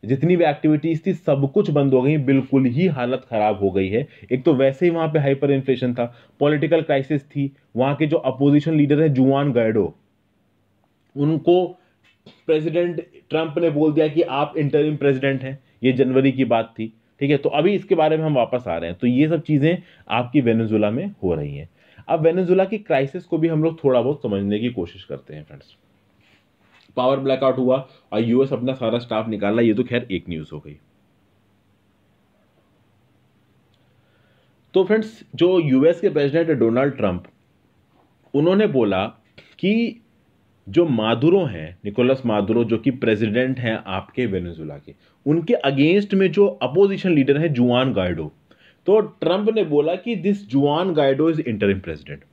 जितनी भी एक्टिविटीज़ थी, सब कुछ बंद हो गई बिल्कुल ही हालत खराब हो गई है। एक तो वैसे ही वहाँ पे हाइपर इन्फ्लेशन था पॉलिटिकल क्राइसिस थी, वहाँ के जो अपोजिशन लीडर है जुआन गाइडो उनको प्रेसिडेंट ट्रंप ने बोल दिया कि आप इंटरिम प्रेसिडेंट हैं, ये जनवरी की बात थी। ठीक है? तो अभी इसके बारे में हम वापस आ रहे हैं। तो ये सब चीज़ें आपकी वेनेजुला में हो रही हैं। अब वेनेजुला की क्राइसिस को भी हम लोग थोड़ा बहुत समझने की कोशिश करते हैं, फ्रेंड्स। पावर ब्लैकआउट हुआ और यूएस अपना सारा स्टाफ निकाला, ये तो खैर एक न्यूज़ हो गई। तो फ्रेंड्स, जो यूएस के प्रेसिडेंट डोनाल्ड ट्रंप, उन्होंने बोला कि जो मादुरो हैं, निकोलस मादुरो जो कि प्रेसिडेंट हैं आपके वेनेजुला के, उनके अगेंस्ट में जो अपोजिशन लीडर है जुआन गाइडो तो ट्रंप ने बोला कि this Juan Guaido is interim president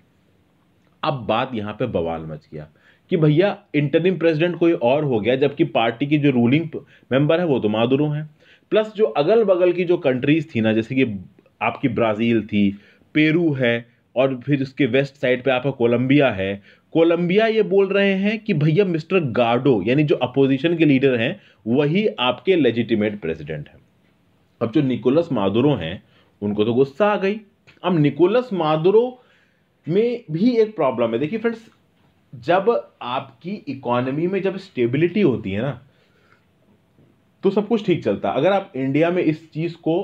अब बात यहाँ पे बवाल मच गया कि भैया इंटरिम प्रेसिडेंट कोई और हो गया, जबकि पार्टी की जो रूलिंग मेंबर है वो तो मादुरो हैं। प्लस जो अगल बगल की जो कंट्रीज़ थी ना, जैसे कि आपकी ब्राज़ील थी, पेरू है, और फिर उसके वेस्ट साइड पे आपका कोलंबिया है कोलंबिया ये बोल रहे हैं कि भैया मिस्टर गार्डो, यानी जो अपोजिशन के लीडर हैं, वही आपके लेजिटिमेट प्रेसिडेंट हैं। अब जो निकोलस मादुरो हैं, उनको तो गुस्सा आ गई। अब निकोलस मादुरो में भी एक प्रॉब्लम है। देखिए फ्रेंड्स जब आपकी इकोनॉमी में जब स्टेबिलिटी होती है ना तो सब कुछ ठीक चलता। अगर आप इंडिया में इस चीज़ को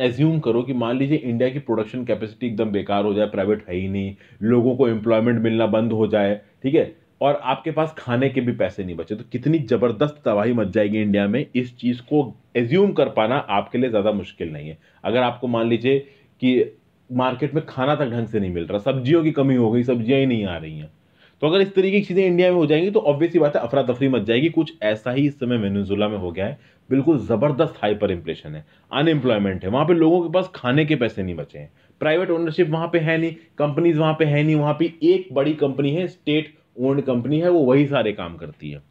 एज्यूम करो कि मान लीजिए इंडिया की प्रोडक्शन कैपेसिटी एकदम बेकार हो जाए प्राइवेट है ही नहीं, लोगों को एम्प्लॉयमेंट मिलना बंद हो जाए, ठीक है? और आपके पास खाने के भी पैसे नहीं बचे तो कितनी ज़बरदस्त तबाही मच जाएगी इंडिया में, इस चीज़ को एज्यूम कर पाना आपके लिए ज़्यादा मुश्किल नहीं है। अगर आपको मान लीजिए कि मार्केट में खाना तक ढंग से नहीं मिल रहा, सब्जियों की कमी हो गई, सब्ज़ियाँ ही नहीं आ रही हैं तो अगर इस तरीके की चीज़ें इंडिया में हो जाएँगी तो ऑब्वियसली बात है अफरा तफरी मच जाएगी। कुछ ऐसा ही इस समय वेनेजुला में हो गया है, बिल्कुल ज़बरदस्त हाइपर इन्फ्लेशन है अनएम्प्लॉयमेंट है। वहाँ पे लोगों के पास खाने के पैसे नहीं बचे हैं। प्राइवेट ओनरशिप वहाँ पे है नहीं कंपनीज़ वहाँ पे है नहीं, वहाँ पे एक बड़ी कंपनी है स्टेट ओन्ड कंपनी है, वो वही सारे काम करती है।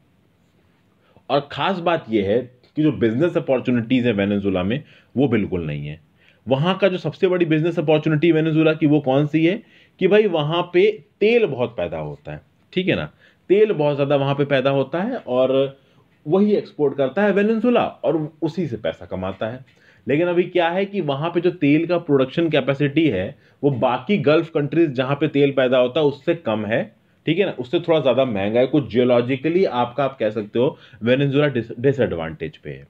और ख़ास बात यह है कि जो बिज़नेस अपॉर्चुनिटीज़ है वेनेजुला में, वो बिल्कुल नहीं है। वहाँ का जो सबसे बड़ी बिज़नेस अपॉर्चुनिटी वेनेजुला की वो कौन सी है? कि भाई वहाँ पे तेल बहुत पैदा होता है, ठीक है ना? तेल बहुत ज़्यादा वहाँ पे पैदा होता है और वही एक्सपोर्ट करता है वेनेजुला और उसी से पैसा कमाता है। लेकिन अभी क्या है कि वहाँ पे जो तेल का प्रोडक्शन कैपेसिटी है, वो बाकी गल्फ कंट्रीज़ जहाँ पे तेल पैदा होता है, उससे कम है, ठीक है ना? उससे थोड़ा ज़्यादा महँगा है। कुछ जियोलॉजिकली आपका आप कह सकते हो वेनेजुला डिसएडवांटेज पे है।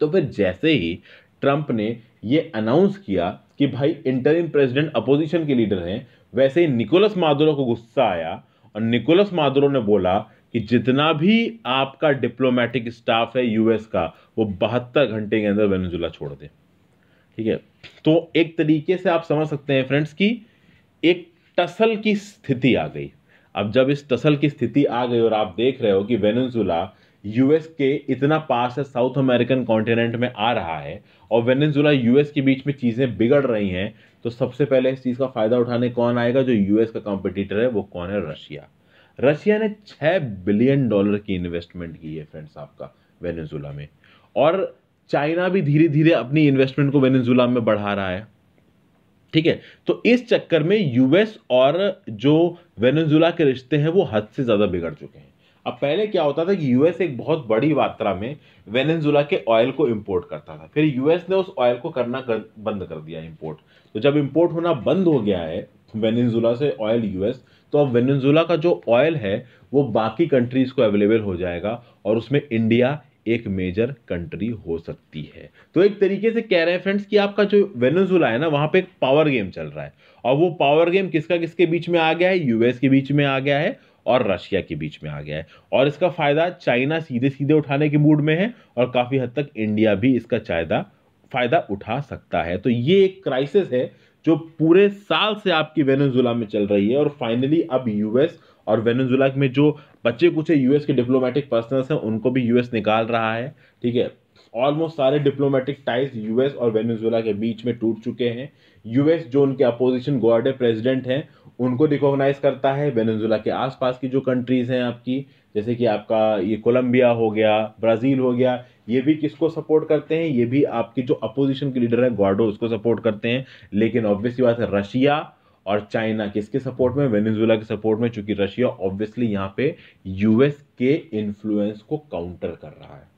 तो फिर जैसे ही ट्रंप ने ये अनाउंस किया कि भाई इंटरिम प्रेसिडेंट अपोजिशन के लीडर हैं, वैसे ही निकोलस मादुरो को गुस्सा आया और निकोलस मादुरो ने बोला कि जितना भी आपका डिप्लोमेटिक स्टाफ है यूएस का, वो बहत्तर घंटे के अंदर वेनेजुला छोड़ दे। ठीक है? तो एक तरीके से आप समझ सकते हैं फ्रेंड्स कि, एक टसल की स्थिति आ गई। अब जब इस टसल की स्थिति आ गई और आप देख रहे हो कि वेनेजुला यूएस के इतना पास है साउथ अमेरिकन कॉन्टिनेंट में आ रहा है और वेनेजुला यूएस के बीच में चीज़ें बिगड़ रही हैं तो सबसे पहले इस चीज़ का फ़ायदा उठाने कौन आएगा? जो यूएस का कॉम्पिटिटर है, वो कौन है? रशिया रशिया ने छः बिलियन डॉलर की इन्वेस्टमेंट की है फ्रेंड्स आपका वेनेजुला में. और चाइना भी धीरे धीरे अपनी इन्वेस्टमेंट को वेनेजुला में बढ़ा रहा है. ठीक है? तो इस चक्कर में यूएस और जो वेनेजुला के रिश्ते हैं, वो हद से ज़्यादा बिगड़ चुके हैं. अब पहले क्या होता था कि यूएस एक बहुत बड़ी मात्रा में वेनेजुला के ऑयल को इम्पोर्ट करता था। फिर यूएस ने उस ऑयल को करना कर, बंद कर दिया इंपोर्ट तो जब इंपोर्ट होना बंद हो गया है वेनेजुला से ऑयल यूएस तो अब वेनेजुला का जो ऑयल है वो बाकी कंट्रीज़ को अवेलेबल हो जाएगा और उसमें इंडिया एक मेजर कंट्री हो सकती है। तो एक तरीके से कह रहे हैं फ्रेंड्स कि आपका जो वेनेजुला है ना वहाँ पे एक पावर गेम चल रहा है। और वो पावर गेम किसका किसके बीच में आ गया है? यूएस के बीच में आ गया है। और रशिया के बीच में आ गया है। और इसका फ़ायदा चाइना सीधे सीधे उठाने के मूड में है और काफ़ी हद तक इंडिया भी इसका चायदा, फ़ायदा उठा सकता है। तो ये एक क्राइसिस है जो पूरे साल से आपकी वेनेजुला में चल रही है और फाइनली अब यूएस और वेनेजुला में जो बच्चे कुछ यूएस के डिप्लोमेटिक पर्सनल्स हैं, उनको भी यूएस निकाल रहा है, ठीक है? ऑलमोस्ट सारे डिप्लोमेटिक टाइज यूएस और वेनेजुला के बीच में टूट चुके हैं। यूएस जो उनके अपोजिशन गोवाडे प्रेसिडेंट हैं, उनको रिकॉग्नाइज करता है वेनेजुला के आसपास की जो कंट्रीज़ हैं आपकी, जैसे कि आपका ये कोलंबिया हो गया ब्राज़ील हो गया, ये भी किसको सपोर्ट करते हैं? ये भी आपकी जो अपोजिशन के लीडर हैं ग्वाडो उसको सपोर्ट करते हैं। लेकिन ऑब्वियसली बात है रशिया और चाइना किसके सपोर्ट में? वेनेजुला के सपोर्ट में, चूँकि रशिया ऑब्वियसली यहाँ पे यूएस के इन्फ्लुएंस को काउंटर कर रहा है।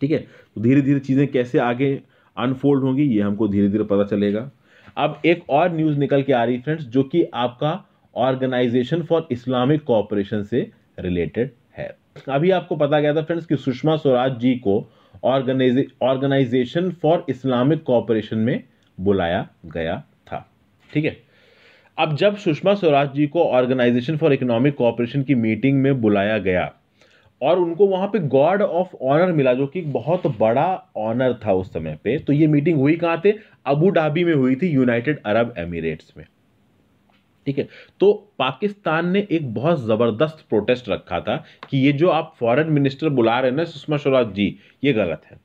ठीक है? तो धीरे धीरे चीज़ें कैसे आगे अनफोल्ड होंगी, ये हमको धीरे धीरे पता चलेगा। अब एक और न्यूज़ निकल के आ रही फ्रेंड्स जो कि आपका ऑर्गेनाइजेशन फॉर इस्लामिक कोऑपरेशन से रिलेटेड है। अभी आपको पता गया था फ्रेंड्स कि सुषमा स्वराज जी को organise Organisation for Islamic Cooperation में बुलाया गया था। ठीक है? अब जब सुषमा स्वराज जी को ऑर्गेनाइजेशन फॉर इकोनॉमिक कोऑपरेशन की मीटिंग में बुलाया गया और उनको वहाँ पे गॉड ऑफ़ ऑनर मिला, जो कि बहुत बड़ा ऑनर था उस समय पे। तो ये मीटिंग हुई कहाँ थे अबू धाबी में हुई थी यूनाइटेड अरब एमिरेट्स में। ठीक है? तो पाकिस्तान ने एक बहुत ज़बरदस्त प्रोटेस्ट रखा था कि ये जो आप फॉरेन मिनिस्टर बुला रहे हैं ना, सुषमा स्वराज जी, ये गलत है।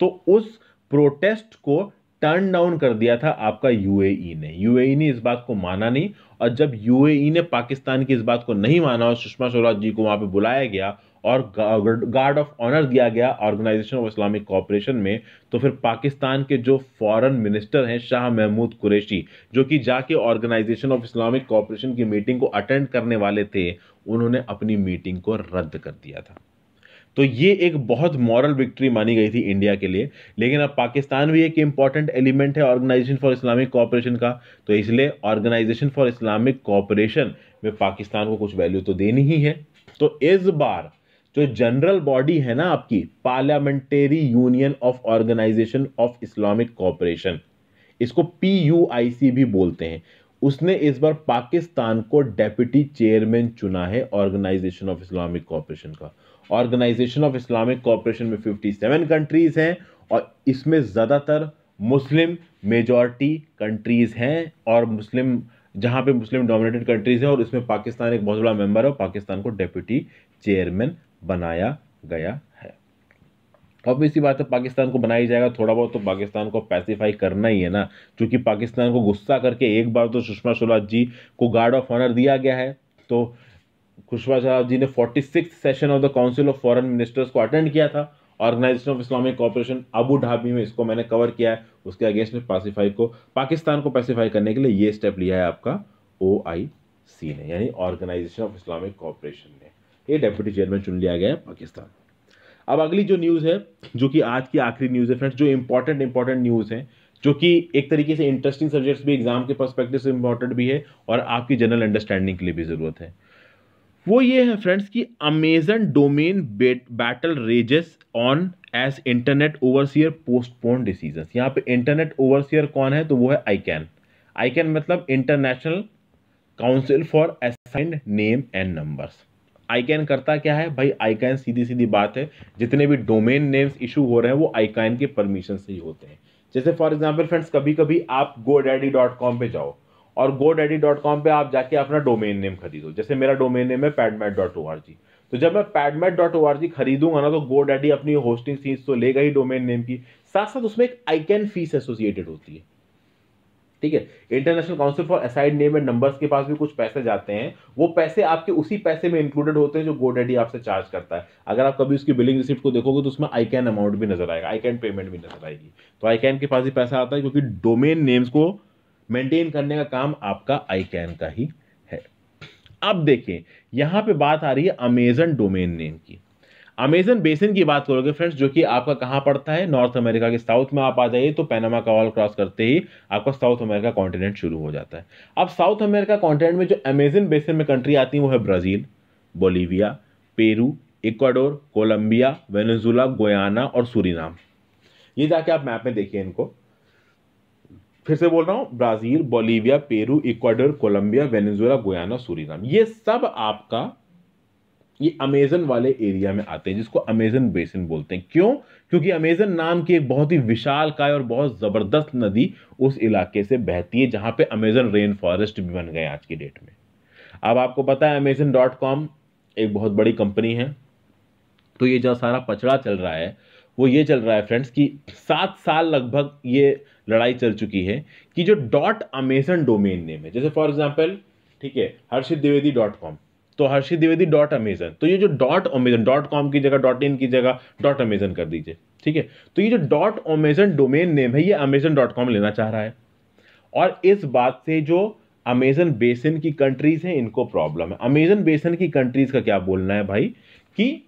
तो उस प्रोटेस्ट को टर्न डाउन कर दिया था आपका यूएई ने। यूएई ने इस बात को माना नहीं, और जब यूएई ने पाकिस्तान की इस बात को नहीं माना और सुषमा स्वराज जी को वहाँ पे बुलाया गया और गार्ड ऑफ़ ऑनर दिया गया ऑर्गेनाइजेशन ऑफ़ इस्लामिक कॉपरेशन में तो फिर पाकिस्तान के जो फॉरेन मिनिस्टर हैं शाह महमूद कुरैशी, जो कि जाके ऑर्गेनाइजेशन ऑफ़ इस्लामिक कॉपरेशन की मीटिंग को अटेंड करने वाले थे, उन्होंने अपनी मीटिंग को रद्द कर दिया था। तो ये एक बहुत मॉरल विक्ट्री मानी गई थी इंडिया के लिए, लेकिन अब पाकिस्तान भी एक इंपॉर्टेंट एलिमेंट है ऑर्गेनाइजेशन फॉर इस्लामिक कॉपरेशन का तो इसलिए ऑर्गेनाइजेशन फॉर इस्लामिक कॉपरेशन में पाकिस्तान को कुछ वैल्यू तो देनी ही है। तो इस बार जो जनरल बॉडी है ना आपकी Parliamentary Union of Organisation of Islamic Cooperation इसको पीयूआईसी भी बोलते हैं। उसने इस बार पाकिस्तान को डेप्यूटी चेयरमैन चुना है ऑर्गेनाइजेशन ऑफ़ इस्लामिक कॉपरेशन का। ऑर्गेनाइजेशन ऑफ़ इस्लामिक कॉपरेशन में 57 कंट्रीज़ हैं और इसमें ज़्यादातर मुस्लिम मेजॉरिटी कंट्रीज़ हैं और मुस्लिम, जहाँ पे मुस्लिम डोमिनेटेड कंट्रीज़ हैं और इसमें पाकिस्तान एक बहुत बड़ा मेंबर है और पाकिस्तान को डेप्यूटी चेयरमैन बनाया गया है। ऑब्वियसली बात है, पाकिस्तान को बनाया जाएगा थोड़ा बहुत तो पाकिस्तान को पैसिफाई करना ही है ना। क्योंकि पाकिस्तान को गुस्सा करके एक बार तो सुषमा स्वराज जी को गार्ड ऑफ़ ऑनर दिया गया है। तो सुषमा स्वराज जी ने forty six session of the Council of Foreign Ministers को अटेंड किया था। Organisation of Islamic Cooperation Abu Dhabi में इसको मैंने कवर किया है। उसके अगेंस्ट में पासिफाई को, पाकिस्तान को पैसिफाई करने के लिए ये स्टेप लिया है आपका ओ आई सी ने यानी ऑर्गेनाइजेशन ऑफ़ इस्लामिक कॉपरेशन ने। ये डेप्यूटी चेयरमैन चुन लिया गया है पाकिस्तान। अब अगली जो न्यूज़ है, जो कि आज की आखिरी न्यूज़ है, फ्रेंड्स, जो इंपॉर्टेंट इंपॉर्टेंट न्यूज़ है, जो कि एक तरीके से इंटरेस्टिंग सब्जेक्ट्स भी एग्ज़ाम के परस्पेक्टिव से इंपॉर्टेंट भी है और आपकी जनरल अंडरस्टैंडिंग के लिए भी ज़रूरत है। वो ये है फ्रेंड्स कि Amazon domain battle rages on as internet overseer postpone decision यहाँ पे इंटरनेट ओवरसियर कौन है? तो वो है आईकैन आईकैन मतलब International Council for Assigned Name and Numbers ICANN करता क्या है? भाई, आईकैन सीधी सीधी बात है, जितने भी डोमेन नेम्स इशू हो रहे हैं, वो आईकैन के परमिशन से ही होते हैं। जैसे फॉर एग्ज़ाम्पल फ्रेंड्स कभी कभी आप गो डैडी डॉट कॉम पर जाओ और गो डैडी डॉट कॉम पर आप जाके अपना डोमेन नेम खरीदो। जैसे मेरा डोमेन नेम है पैडमेट डॉट ओ आर जी तो जब मैं पैडमेट डॉट ओ आर जी खरीदूँगा ना तो गो डैडी अपनी होस्टिंग फ़ीस तो लेगा ही डोमेन नेम की। साथ साथ उसमें एक आईकैन फ़ीस एसोसिएटेड होती है। ठीक है? International Council for Assigned Name and Numbers के पास भी कुछ पैसे जाते हैं। वो पैसे आपके उसी पैसे में इंक्लूडेड होते हैं जो गोडेडी आपसे चार्ज करता है। अगर आप कभी उसकी बिलिंग रिसिप्ट को देखोगे तो उसमें आई कैन अमाउंट भी नज़र आएगा। आई कैन पेमेंट भी नज़र आएगी। तो आई कैन के पास ही पैसा आता है क्योंकि डोमेन नेम्स को मेंटेन करने का काम आपका आई कैन का ही है। अब देखें यहाँ पर बात आ रही है अमेजन डोमेन नेम की। अमेजन बेसिन की बात करोगे फ्रेंड्स जो कि आपका कहाँ पड़ता है? नॉर्थ अमेरिका के साउथ में आप आ जाइए तो पैनामा का वॉल क्रॉस करते ही आपका साउथ अमेरिका कॉन्टिनेंट शुरू हो जाता है। अब साउथ अमेरिका कॉन्टिनेंट में जो अमेजन बेसिन में कंट्री आती है, वो है Brazil Bolivia Peru Ecuador Colombia Venezuela Guyana और सूरीनाम ये जाके आप मैप में देखिए इनको। फिर से बोल रहा हूँ Brazil Bolivia Peru Ecuador Colombia Venezuela Guyana Suriname ये सब आपका ये अमेजन वाले एरिया में आते हैं, जिसको अमेजन बेसिन बोलते हैं। क्यों? क्योंकि अमेजन नाम की एक बहुत ही विशाल काय और बहुत ज़बरदस्त नदी उस इलाके से बहती है, जहाँ पे अमेजन रेन फॉरेस्ट भी बन गए आज की डेट में। अब आपको पता है अमेजन डॉट कॉम एक बहुत बड़ी कंपनी है। तो ये जो सारा पचड़ा चल रहा है, वो ये चल रहा है फ्रेंड्स कि सात साल लगभग ये लड़ाई चल चुकी है कि जो डॉट अमेजन डोमेन नेम है, जैसे फॉर एग्ज़ाम्पल ठीक है, हर्षित द्विवेदी डॉट कॉम तो हर्षित द्विवेदी डॉट अमेजन तो ये जो डॉट अमेजन डॉट कॉम की जगह डॉट इन की जगह डॉट अमेजन कर दीजिए, ठीक है? तो ये जो डॉट अमेजन डोमेन नेम है, ये अमेजन डॉट कॉम लेना चाह रहा है। और इस बात से जो अमेजन बेसिन की कंट्रीज़ हैं, इनको प्रॉब्लम है। अमेजन बेसिन की कंट्रीज़ का क्या बोलना है भाई? कि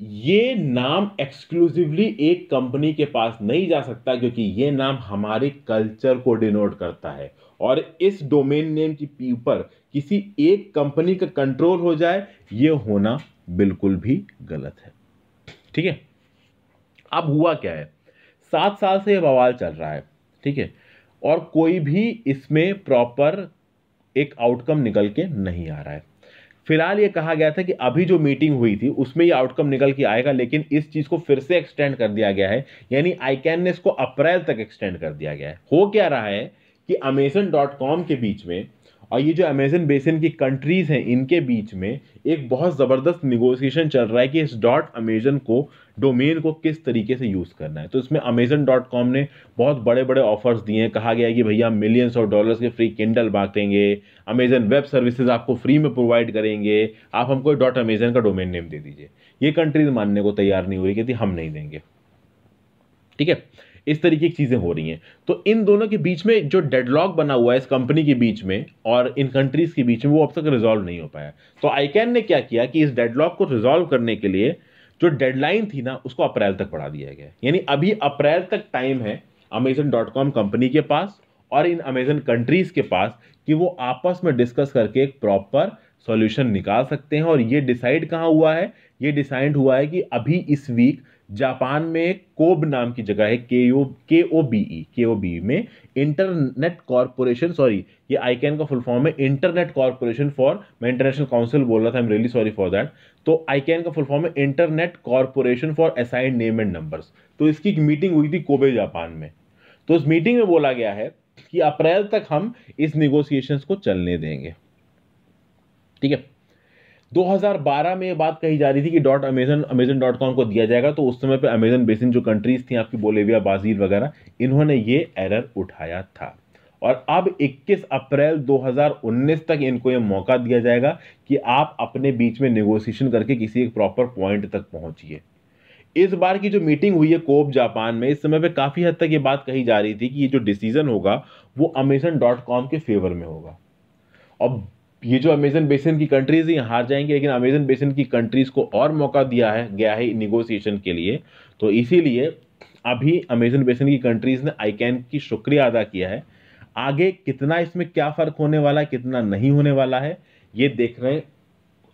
ये नाम एक्सक्लूसिवली एक कंपनी के पास नहीं जा सकता, क्योंकि ये नाम हमारे कल्चर को डिनोट करता है। और इस डोमेन नेम की ऊपर किसी एक कंपनी का कंट्रोल हो जाए, ये होना बिल्कुल भी गलत है। ठीक है? अब हुआ क्या है? सात साल से यह बवाल चल रहा है। ठीक है? और कोई भी इसमें प्रॉपर एक आउटकम निकल के नहीं आ रहा है। फ़िलहाल ये कहा गया था कि अभी जो मीटिंग हुई थी, उसमें ये आउटकम निकल के आएगा, लेकिन इस चीज़ को फिर से एक्सटेंड कर दिया गया है। यानी आई कैन ने इसको अप्रैल तक एक्सटेंड कर दिया गया है। हो क्या रहा है कि अमेजन डॉट कॉम के बीच में और ये जो अमेजन बेसिन की कंट्रीज़ हैं, इनके बीच में एक बहुत ज़बरदस्त निगोसिएशन चल रहा है कि इस डॉट अमेजन को डोमेन को किस तरीके से यूज़ करना है। तो इसमें अमेजन डॉट कॉम ने बहुत बड़े बड़े ऑफर्स दिए हैं। कहा गया है कि भैया मिलियंस ऑफ़ डॉलर्स के फ्री किंडल बांटेंगे अमेजन वेब सर्विसेज़ आपको फ्री में प्रोवाइड करेंगे, आप हमको डॉट अमेजन का डोमेन नेम दे दीजिए। ये कंट्रीज़ मानने को तैयार नहीं हुई कि हम नहीं देंगे। ठीक है? इस तरीके की चीज़ें हो रही हैं। तो इन दोनों के बीच में जो डेडलॉक बना हुआ है इस कंपनी के बीच में और इन कंट्रीज़ के बीच में, वो अब तक रिजॉल्व नहीं हो पाया। तो आईकैन ने क्या किया कि इस डेडलॉक को रिजॉल्व करने के लिए जो डेडलाइन थी ना, उसको अप्रैल तक बढ़ा दिया गया। यानी अभी अप्रैल तक टाइम है अमेजन डॉट कॉम कंपनी के पास और इन अमेजन कंट्रीज़ के पास कि वो आपस में डिस्कस करके एक प्रॉपर सॉल्यूशन निकाल सकते हैं और ये डिसाइड कहाँ हुआ है? ये डिसाइड हुआ है कि अभी इस वीक जापान में कोब नाम की जगह है के ओ के ओ बी ई के ओ बी में इंटरनेट कॉरपोरेशन सॉरी ये आईकैन का फुल फॉर्म है इंटरनेट कॉरपोरेशन फॉर मैं इंटरनेशनल काउंसिल बोल रहा था I am really sorry for that तो आईकैन का फुल फॉर्म है Internet Corporation for Assigned Name and Numbers तो इसकी एक मीटिंग हुई थी कोबे, जापान में. तो उस मीटिंग में बोला गया है कि अप्रैल तक हम इस निगोसिएशंस को चलने देंगे. ठीक है? 2012 में ये बात कही जा रही थी कि dot Amazon Amazon dot com को दिया जाएगा तो उस समय पे अमेजन बेसिन जो कंट्रीज़ थी, आपकी बोलेविया बाजीर वगैरह, इन्होंने ये एरर उठाया था। और अब 21 अप्रैल 2019 तक इनको ये मौका दिया जाएगा कि आप अपने बीच में नेगोशिएशन करके किसी एक प्रॉपर पॉइंट तक पहुंचिए। इस बार की जो मीटिंग हुई है कोप जापान में, इस समय पे काफ़ी हद तक ये बात कही जा रही थी कि ये जो डिसीज़न होगा, वो अमेजन डॉट कॉम के फेवर में होगा। और ये जो अमेजन बेसिन की कंट्रीज़ ही, हार जाएँगे, लेकिन अमेजन बेसिन की कंट्रीज़ को और मौका दिया है, गया है निगोसिएशन के लिए। तो इसीलिए अभी अमेजन बेसिन की कंट्रीज़ ने आईकैन की शुक्रिया अदा किया है। आगे कितना इसमें क्या फ़र्क होने वाला है, कितना नहीं होने वाला है, ये देख रहे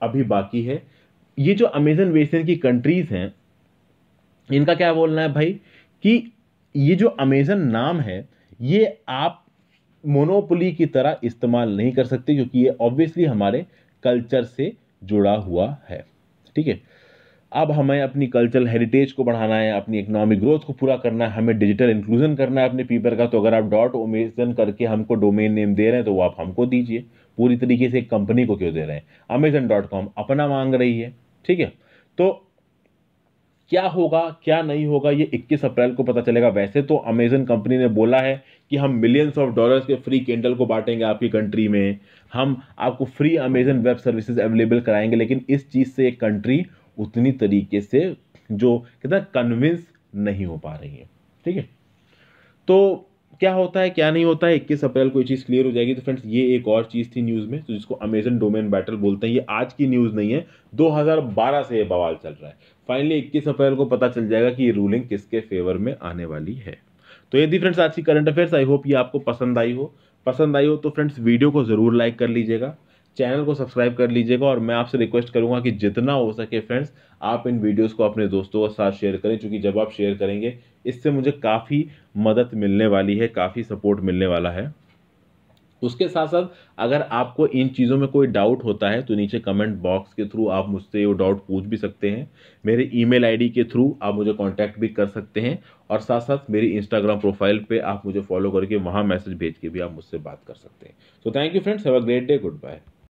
अभी बाकी है। ये जो अमेजन बेसिन की कंट्रीज़ हैं, इनका क्या बोलना है भाई? कि ये जो अमेजन नाम है, ये आप मोनोपोली की तरह इस्तेमाल नहीं कर सकते, क्योंकि ये ऑब्वियसली हमारे कल्चर से जुड़ा हुआ है। ठीक है? अब हमें अपनी कल्चरल हेरिटेज को बढ़ाना है, अपनी इकोनॉमिक ग्रोथ को पूरा करना है, हमें डिजिटल इंक्लूजन करना है अपने पीपर का तो अगर आप डॉट ओमेजन करके हमको डोमेन नेम दे रहे हैं तो वो आप हमको दीजिए। पूरी तरीके से एक कंपनी को क्यों दे रहे हैं? अमेजन डॉट कॉम अपना मांग रही है। ठीक है? तो क्या होगा, क्या नहीं होगा, ये 21 अप्रैल को पता चलेगा। वैसे तो अमेजन कंपनी ने बोला है कि हम मिलियंस ऑफ़ डॉलर्स के फ्री कैंडल को बांटेंगे आपकी कंट्री में। हम आपको free Amazon Web Services available कराएँगे, लेकिन इस चीज़ से एक कंट्री उतनी तरीके से जो कहते हैं कन्विंस नहीं हो पा रही है। ठीक है? तो क्या होता है, क्या नहीं होता है, इक्कीस अप्रैल को ये चीज़ क्लियर हो जाएगी। तो फ्रेंड्स ये एक और चीज़ थी न्यूज़ में तो जिसको अमेजन डोमेन बैटल बोलते हैं, ये आज की न्यूज़ नहीं है 2012 से ये बवाल चल रहा है। फाइनली 21 अप्रैल को पता चल जाएगा कि ये रूलिंग किसके फेवर में आने वाली है। तो ये फ्रेंड्स आज की करंट अफेयर्स आई होप ये आपको पसंद आई हो। पसंद आई हो तो फ्रेंड्स वीडियो को ज़रूर लाइक कर लीजिएगा। चैनल को सब्सक्राइब कर लीजिएगा और मैं आपसे रिक्वेस्ट करूँगा कि जितना हो सके फ्रेंड्स, आप इन वीडियोस को अपने दोस्तों के साथ शेयर करें क्योंकि जब आप शेयर करेंगे, इससे मुझे काफ़ी मदद मिलने वाली है, काफ़ी सपोर्ट मिलने वाला है। उसके साथ साथ अगर आपको इन चीज़ों में कोई डाउट होता है तो नीचे कमेंट बॉक्स के थ्रू आप मुझसे वो डाउट पूछ भी सकते हैं। मेरे ईमेल आईडी के थ्रू आप मुझे कांटेक्ट भी कर सकते हैं और साथ साथ मेरी इंस्टाग्राम प्रोफ़ाइल पे आप मुझे फॉलो करके वहाँ मैसेज भेज के भी आप मुझसे बात कर सकते हैं। So thank you friends, have a great day, good bye.